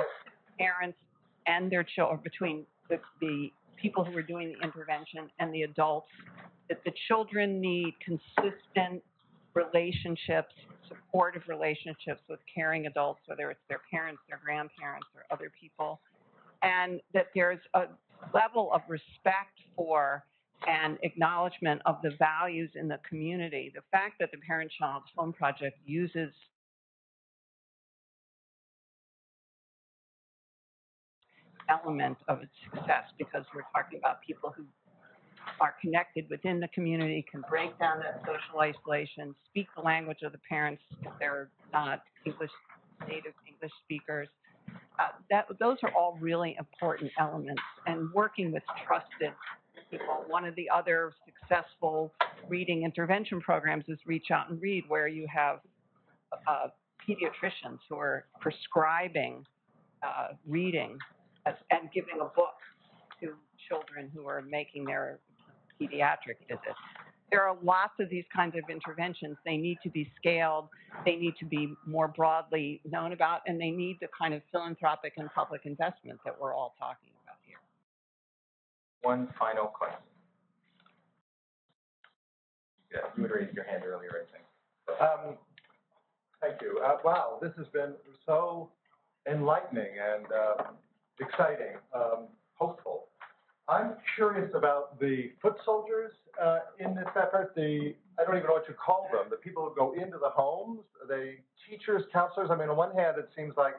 E: parents and their children, between the, the people who are doing the intervention and the adults, that the children need consistent relationships, supportive relationships with caring adults, whether it's their parents, their grandparents, or other people, and that there's a level of respect for and acknowledgement of the values in the community. The fact that the Parent Child Home Project uses element of its success because we're talking about people who are connected within the community, can break down that social isolation, speak the language of the parents if they're not English, native English speakers. Uh, that, those are all really important elements. And working with trusted people, one of the other successful reading intervention programs is Reach Out and Read, where you have uh, pediatricians who are prescribing uh, reading as, and giving a book to children who are making their pediatric visit. There are lots of these kinds of interventions. They need to be scaled, they need to be more broadly known about, and they need the kind of philanthropic and public investment that we're all talking about here.
C: One final question. Yeah, you had raised your hand earlier, I think.
H: Um, thank you. Uh, wow, this has been so enlightening and, uh, exciting, um, hopeful. I'm curious about the foot soldiers, uh, in this effort, the, I don't even know what you call them, the people who go into the homes, are they teachers, counselors? I mean, on one hand, it seems like,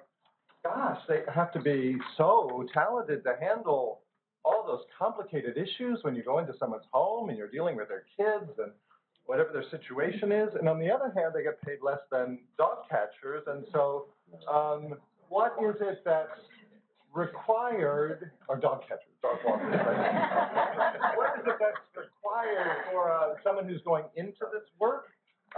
H: gosh, they have to be so talented to handle all those complicated issues when you go into someone's home and you're dealing with their kids and whatever their situation is, and on the other hand, they get paid less than dog catchers, and so, um, what is it that's required, or dog catchers, dog walkers, right? (laughs) What is it that's required for, uh, someone who's going into this work,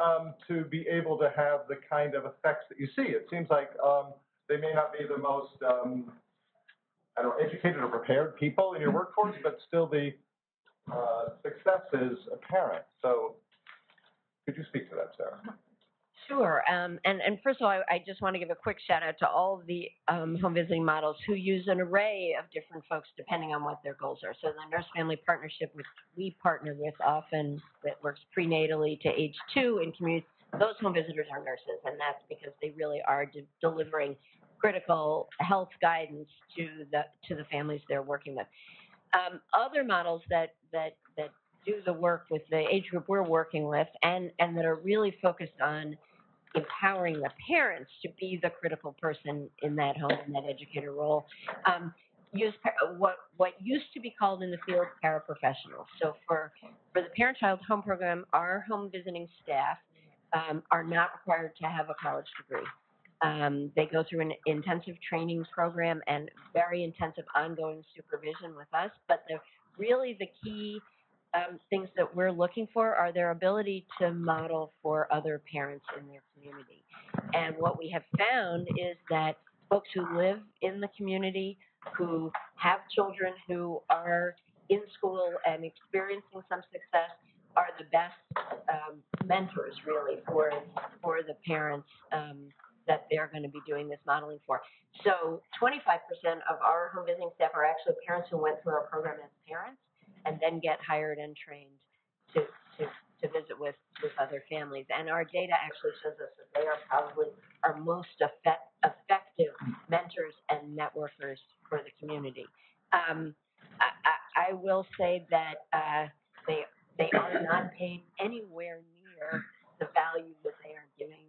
H: um, to be able to have the kind of effects that you see? It seems like, um, they may not be the most, um, I don't know, educated or prepared people in your workforce, but still the, uh, success is apparent. So could you speak to that, Sarah?
A: Sure. Um, and, and first of all, I, I just want to give a quick shout out to all the um, home visiting models who use an array of different folks depending on what their goals are. So the nurse family partnership, which we partner with often, that works prenatally to age two in communities, those home visitors are nurses, and that's because they really are de- delivering critical health guidance to the to the families they're working with. Um, other models that that that do the work with the age group we're working with, and and that are really focused on empowering the parents to be the critical person in that home, in that educator role. Um, use what what used to be called in the field paraprofessionals. So for for the parent-child home program, our home visiting staff um, are not required to have a college degree. Um, they go through an intensive training program and very intensive ongoing supervision with us. But the really the key um, things that we're looking for are their ability to model for other parents in their community. And what we have found is that folks who live in the community, who have children who are in school and experiencing some success, are the best um, mentors, really, for for the parents um, that they're going to be doing this modeling for. So, 25% of our home visiting staff are actually parents who went through our program as parents and then get hired and trained to, to, to visit with, with other families. And our data actually shows us that they are probably our most effect, effective mentors and networkers for the community. Um, I, I, will say that uh, they, they are not paid anywhere near the value that they are giving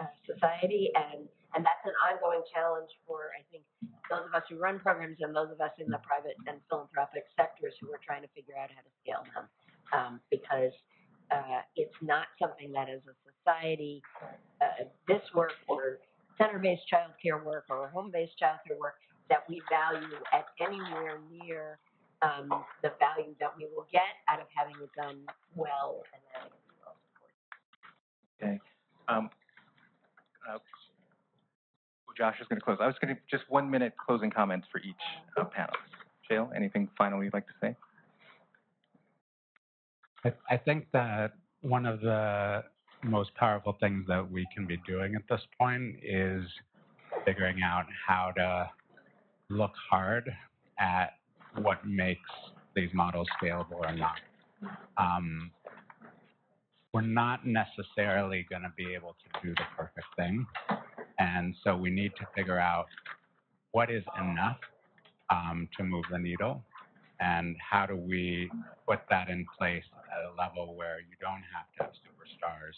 A: uh, society, and, and that's an ongoing challenge for, I think, those of us who run programs and those of us in the private and philanthropic sectors who are trying to figure out how to scale them. Um, because uh, it's not something that as a society, uh, this work or center-based childcare work or home-based childcare work that we value at anywhere near um, the value that we will get out of having it done well and supported.
C: Okay. Um, Josh is going to close. I was going to, just one minute closing comments for each uh, panelist. Shael, anything final you'd like to say?
D: I, I think that one of the most powerful things that we can be doing at this point is figuring out how to look hard at what makes these models scalable or not. Um, we're not necessarily going to be able to do the perfect thing. And so we need to figure out what is enough um, to move the needle and how do we put that in place at a level where you don't have to have superstars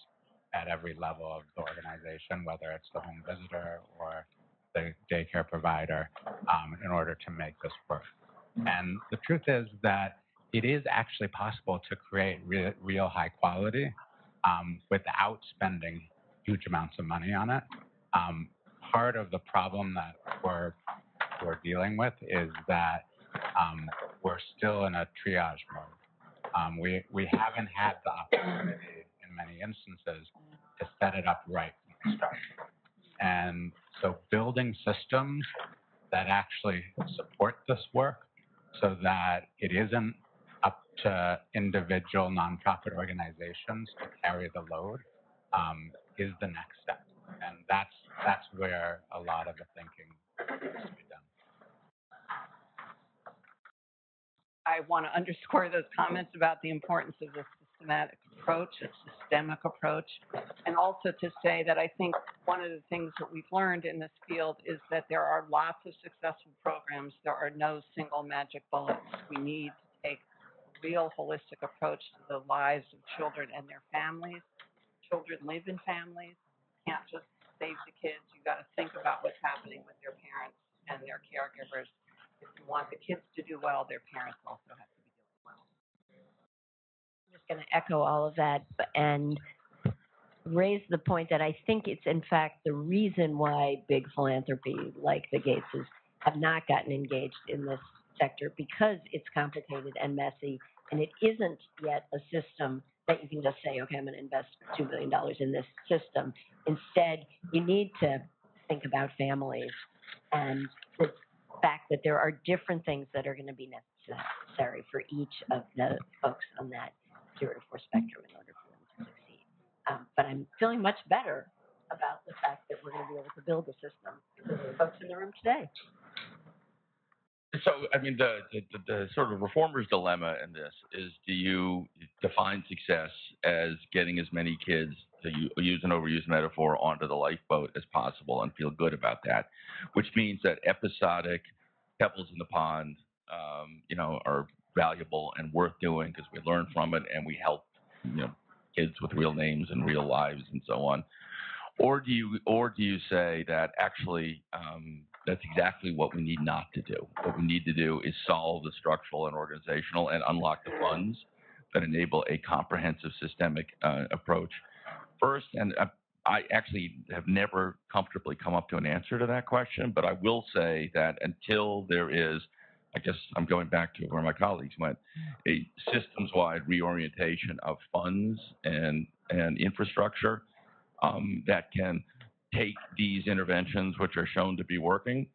D: at every level of the organization, whether it's the home visitor or the daycare provider, um, in order to make this work. And the truth is that it is actually possible to create re- real high quality um, without spending huge amounts of money on it. Um, part of the problem that we're we're dealing with is that um, we're still in a triage mode. Um, we we haven't had the opportunity in many instances to set it up right from the start. And so building systems that actually support this work so that it isn't up to individual nonprofit organizations to carry the load um, is the next step. And that's that's where a lot of the thinking needs to be done.
E: I want to underscore those comments about the importance of the systematic approach, a systemic approach, and also to say that I think one of the things that we've learned in this field is that there are lots of successful programs. There are no single magic bullets. We need to take a real holistic approach to the lives of children and their families. Children live in families. Can't just save the kids. You got to think about what's happening with their parents and their caregivers. If you want the kids to do well, their parents also have to be doing well.
A: I'm just going to echo all of that and raise the point that I think it's in fact the reason why big philanthropy like the Gateses have not gotten engaged in this sector because it's complicated and messy and it isn't yet a system that you can just say, okay, I'm going to invest two billion dollars in this system. Instead, you need to think about families and the fact that there are different things that are going to be necessary for each of the folks on that zero to four spectrum in order for them to succeed. Um, but I'm feeling much better about the fact that we're going to be able to build a system of the folks in the room today.
B: So, I mean, the, the, the, sort of reformer's dilemma in this is do you define success as getting as many kids, to use an overused metaphor, onto the lifeboat as possible and feel good about that? Which means that episodic pebbles in the pond, um, you know, are valuable and worth doing because we learn from it and we help, you know, kids with real names and real lives and so on. Or do you, or do you say that actually, um, that's exactly what we need not to do. What we need to do is solve the structural and organizational and unlock the funds that enable a comprehensive systemic uh, approach. First, and uh, I actually have never comfortably come up to an answer to that question, but I will say that until there is, I guess I'm going back to where my colleagues went, a systems-wide reorientation of funds and and infrastructure um, that can take these interventions, which are shown to be working,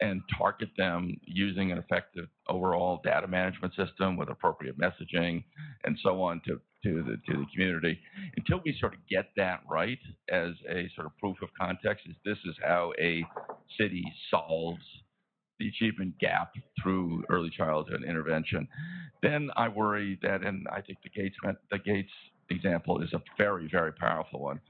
B: and target them using an effective overall data management system with appropriate messaging and so on to, to, the, to the community. Until we sort of get that right as a sort of proof of context, is this is how a city solves the achievement gap through early childhood intervention, then I worry that, and I think the Gates, the Gates example is a very, very powerful one.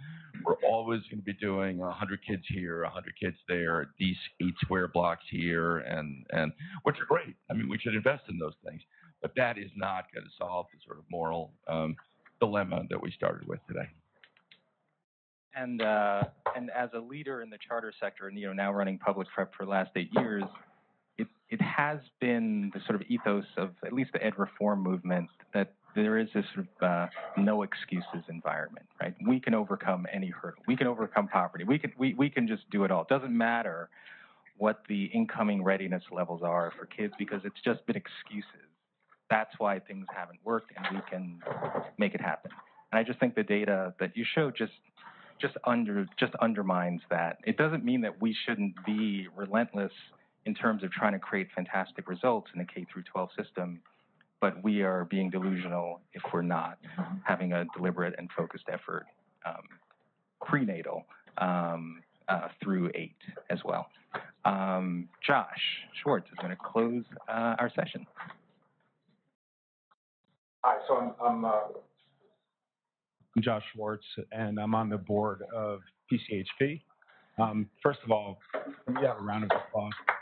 B: We're always going to be doing 100 kids here, 100 kids there, these eight square blocks here, and, and which are great. I mean, we should invest in those things. But that is not going to solve the sort of moral um, dilemma that we started with today.
C: And uh, and as a leader in the charter sector, and you know now running public prep for the last eight years, it it has been the sort of ethos of at least the ed reform movement that there is this sort of uh, no excuses environment, right? We can overcome any hurdle. We can overcome poverty. We can we, we can just do it all. It doesn't matter what the incoming readiness levels are for kids because it's just been excuses. That's why things haven't worked, and we can make it happen. And I just think the data that you show just just under just undermines that. It doesn't mean that we shouldn't be relentless in terms of trying to create fantastic results in a K through 12 system, but we are being delusional if we're not having a deliberate and focused effort um, prenatal um, uh, through eight as well. Um, Josh Schwartz is going to close uh, our session.
J: Hi, so I'm, I'm, uh, I'm Josh Schwartz, and I'm on the board of PCHP. Um, first of all, can we have a round of applause? for-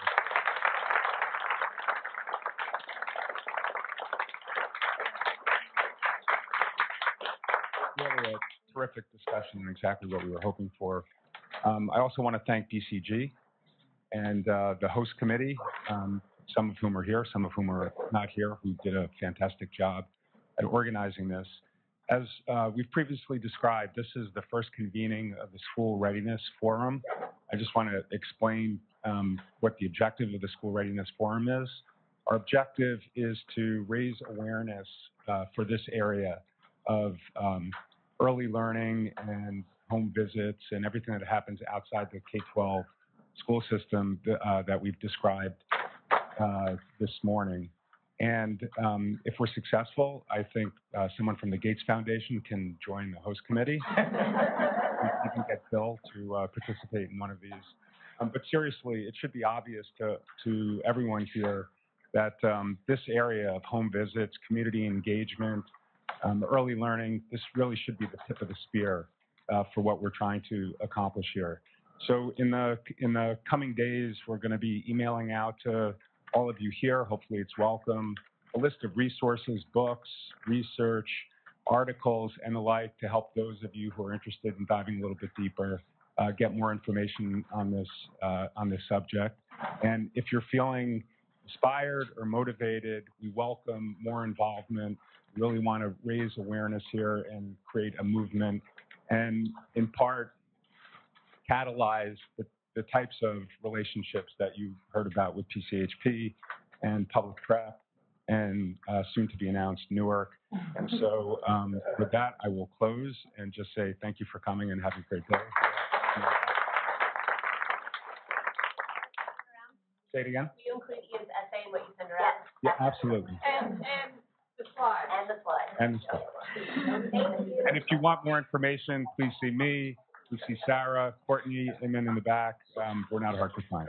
J: Really a terrific discussion and exactly what we were hoping for. Um, I also want to thank DCG and uh, the host committee, um, some of whom are here, some of whom are not here, who did a fantastic job at organizing this. As uh, we've previously described, this is the first convening of the School Readiness Forum. I just want to explain um, what the objective of the School Readiness Forum is. Our objective is to raise awareness uh, for this area of um, early learning and home visits and everything that happens outside the K-12 school system uh, that we've described uh, this morning. And um, if we're successful, I think uh, someone from the Gates Foundation can join the host committee. we, (laughs) we can get Bill to uh, participate in one of these. Um, but seriously, it should be obvious to, to everyone here that um, this area of home visits, community engagement, um, early learning, this really should be the tip of the spear uh, for what we're trying to accomplish here. So in the in the coming days, we're going to be emailing out to all of you here. Hopefully, it's welcome. A list of resources, books, research, articles, and the like to help those of you who are interested in diving a little bit deeper uh, get more information on this uh, on this subject. And if you're feeling inspired or motivated, we welcome more involvement really want to raise awareness here and create a movement and in part catalyze the, the types of relationships that you've heard about with PCHP and Public Prep and uh, soon to be announced Newark. And so um, with that, I will close and just say thank you for coming and have a great day. Say it again?
F: Will you include Ian's essay in what you send around?
J: Yeah, absolutely.
G: And, and the slide.
F: And the slide.
J: And the stuff.
F: Thank you.
J: And if you want more information, please see me, please see Sarah, Courtney, Inman in the back. Um, we're not hard to find.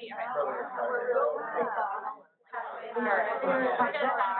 B: the
I: hour. Our
K: will be
L: the
M: hour.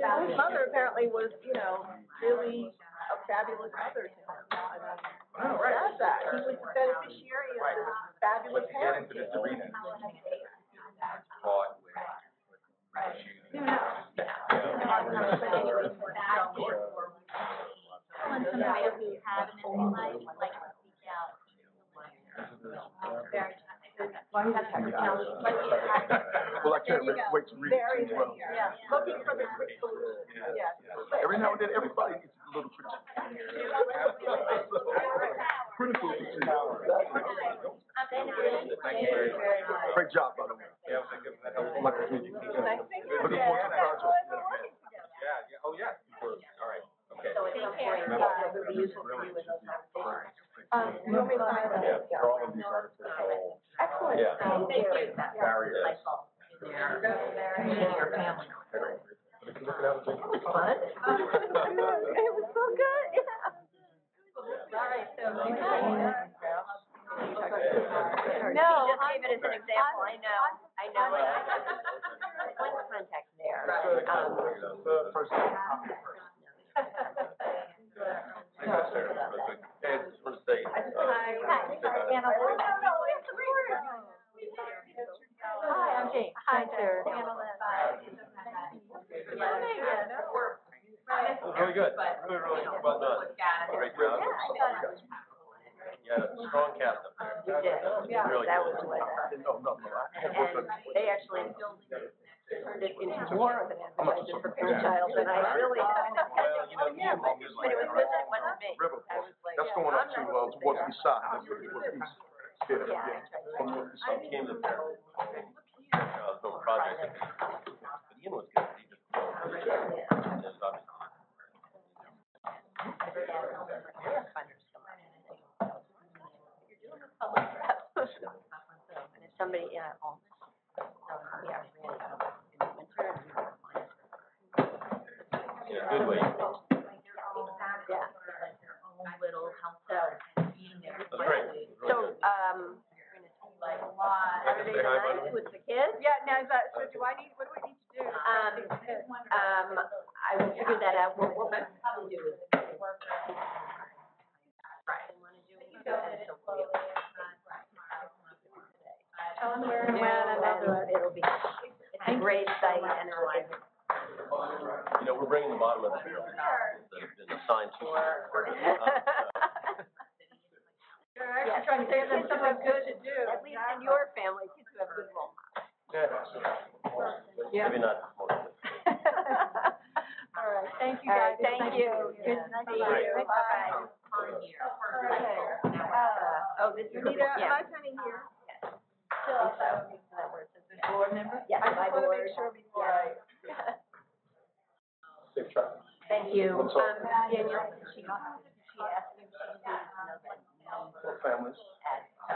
N: Now, his mother apparently was, you know, really a fabulous mother to him. I mean, Oh, right. says that. He was the beneficiary of Right. this fabulous
M: To
N: get
M: into parenting. this arena. Caught with. with Who knows?
L: Someone somebody who had an in life, like speak out. Very.
N: But you had
A: well, I can't wait to read it Very, well.
N: yeah, looking for the quick solution, yes.
A: Every now and then, everybody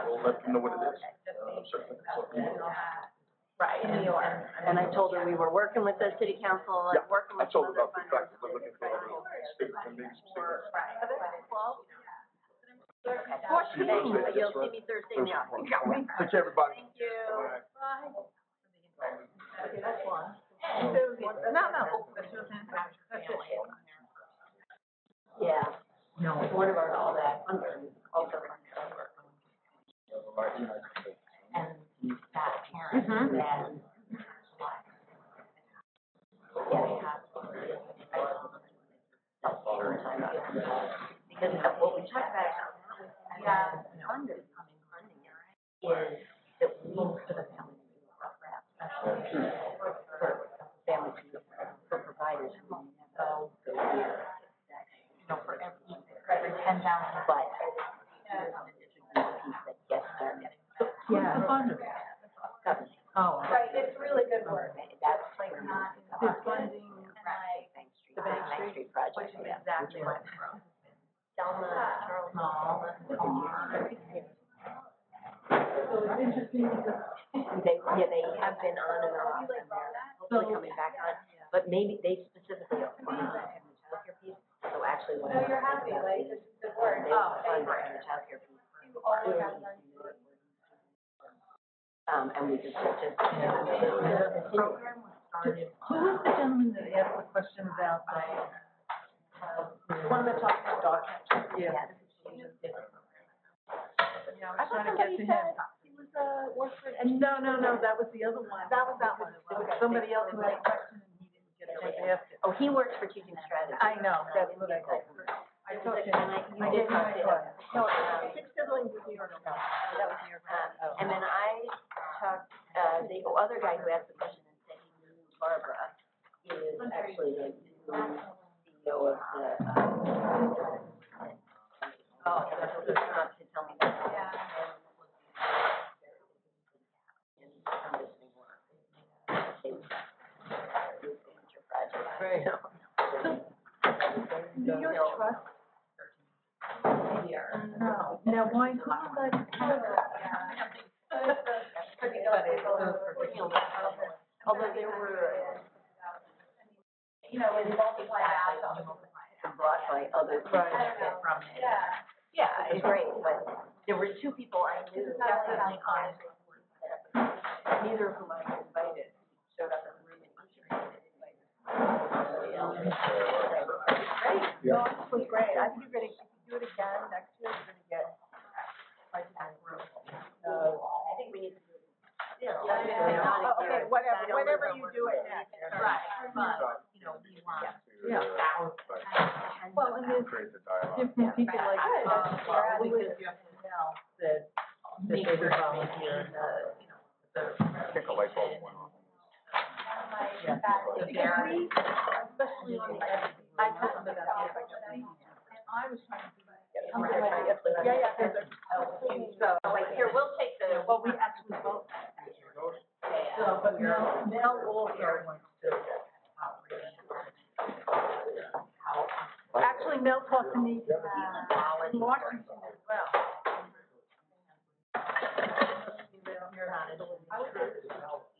O: we'll
A: let them know what it is. Uh, right, certainly, so,
K: Right, and, I told her we were working with the city council and working with some
A: told
K: her
A: about the fact that we're looking for other state
K: funding, state. You'll see me Thursday now. (laughs)
A: Thank you, everybody.
K: Thank you.
N: No, no.
K: Yeah. No. All that under important and he's got parents
N: Mhm.
K: that.
A: Because what we talked about. Yeah. Funding, coming funding, right? Is that we for the family, to. For families for providers who may not go year. You know, for every, ten thousand, but.
G: Who's the funder?
A: Government.
G: Oh.
F: Right, it's really good work.
A: That's like not.
G: It's funding,
A: Right, Bank Street,
G: the Bank
A: Bank
G: Street,
A: Street project,
G: which is
A: yeah.
G: exactly what it's from.
A: Selma, Charles Mall,
G: So it's interesting because
A: They, yeah, they have been on and off, and they're hopefully coming back on, but maybe they specifically are funding the childcare piece, so actually what.
F: So you're happy, like, this is good work.
A: They
F: Oh,
A: fund
F: great.
A: the childcare piece.
F: You always have done
A: Um, and we just, just, continue.
G: Who was the gentleman that asked the question about the, uh, the one that talked about dog catchers? Yeah. Yeah, I was trying to get to him.
F: He was, uh, worked for.
G: No, no, no, that was the other one.
F: That was that one.
G: There was somebody else who had a question and he didn't get to it.
A: Oh, he works for teaching strategy.
G: I know, that's what I said. I talked to him.
A: You did talk to him.
G: No, six siblings was New York. That was New York.
A: Um, and then I talked, uh, the other guy who asked the question and said he knew Barbara is actually the new CEO of the, uh, oh, that's what he came to tell me. That. And I'm just saying, well,
G: Right. New York Trust? No, now why, (laughs) who decided to have
A: Although there were,
F: You know, it's multiplied out.
A: brought by other people
G: Right.
A: from it.
F: Yeah.
A: Yeah, it's great, but there were two people I knew definitely on it. Neither of whom I invited showed up in the room and each of them invited somebody else.
G: Great, no, this was great, I think you're gonna, if you do it again next year, you're gonna get, like, uh,
A: I think we need to, you know.
G: Oh, okay, whatever, whenever you do it next.
A: Right, but, you know, we want.
G: Yeah. Well, and there's
K: Create the dialogue.
G: different people like,
A: Right.
G: well, because you have to tell that, that they would volunteer, uh, you know,
K: I think a light bulb went off.
G: Yeah. Because we, especially on the edge, I told them about the efficacy, and I was trying to that. Yeah, yeah, so,
A: Wait, here, we'll take the.
G: well, we actually vote. So, but Mel, Mel also wants to. Actually, Mel talked to me, uh, in Washington as well. I was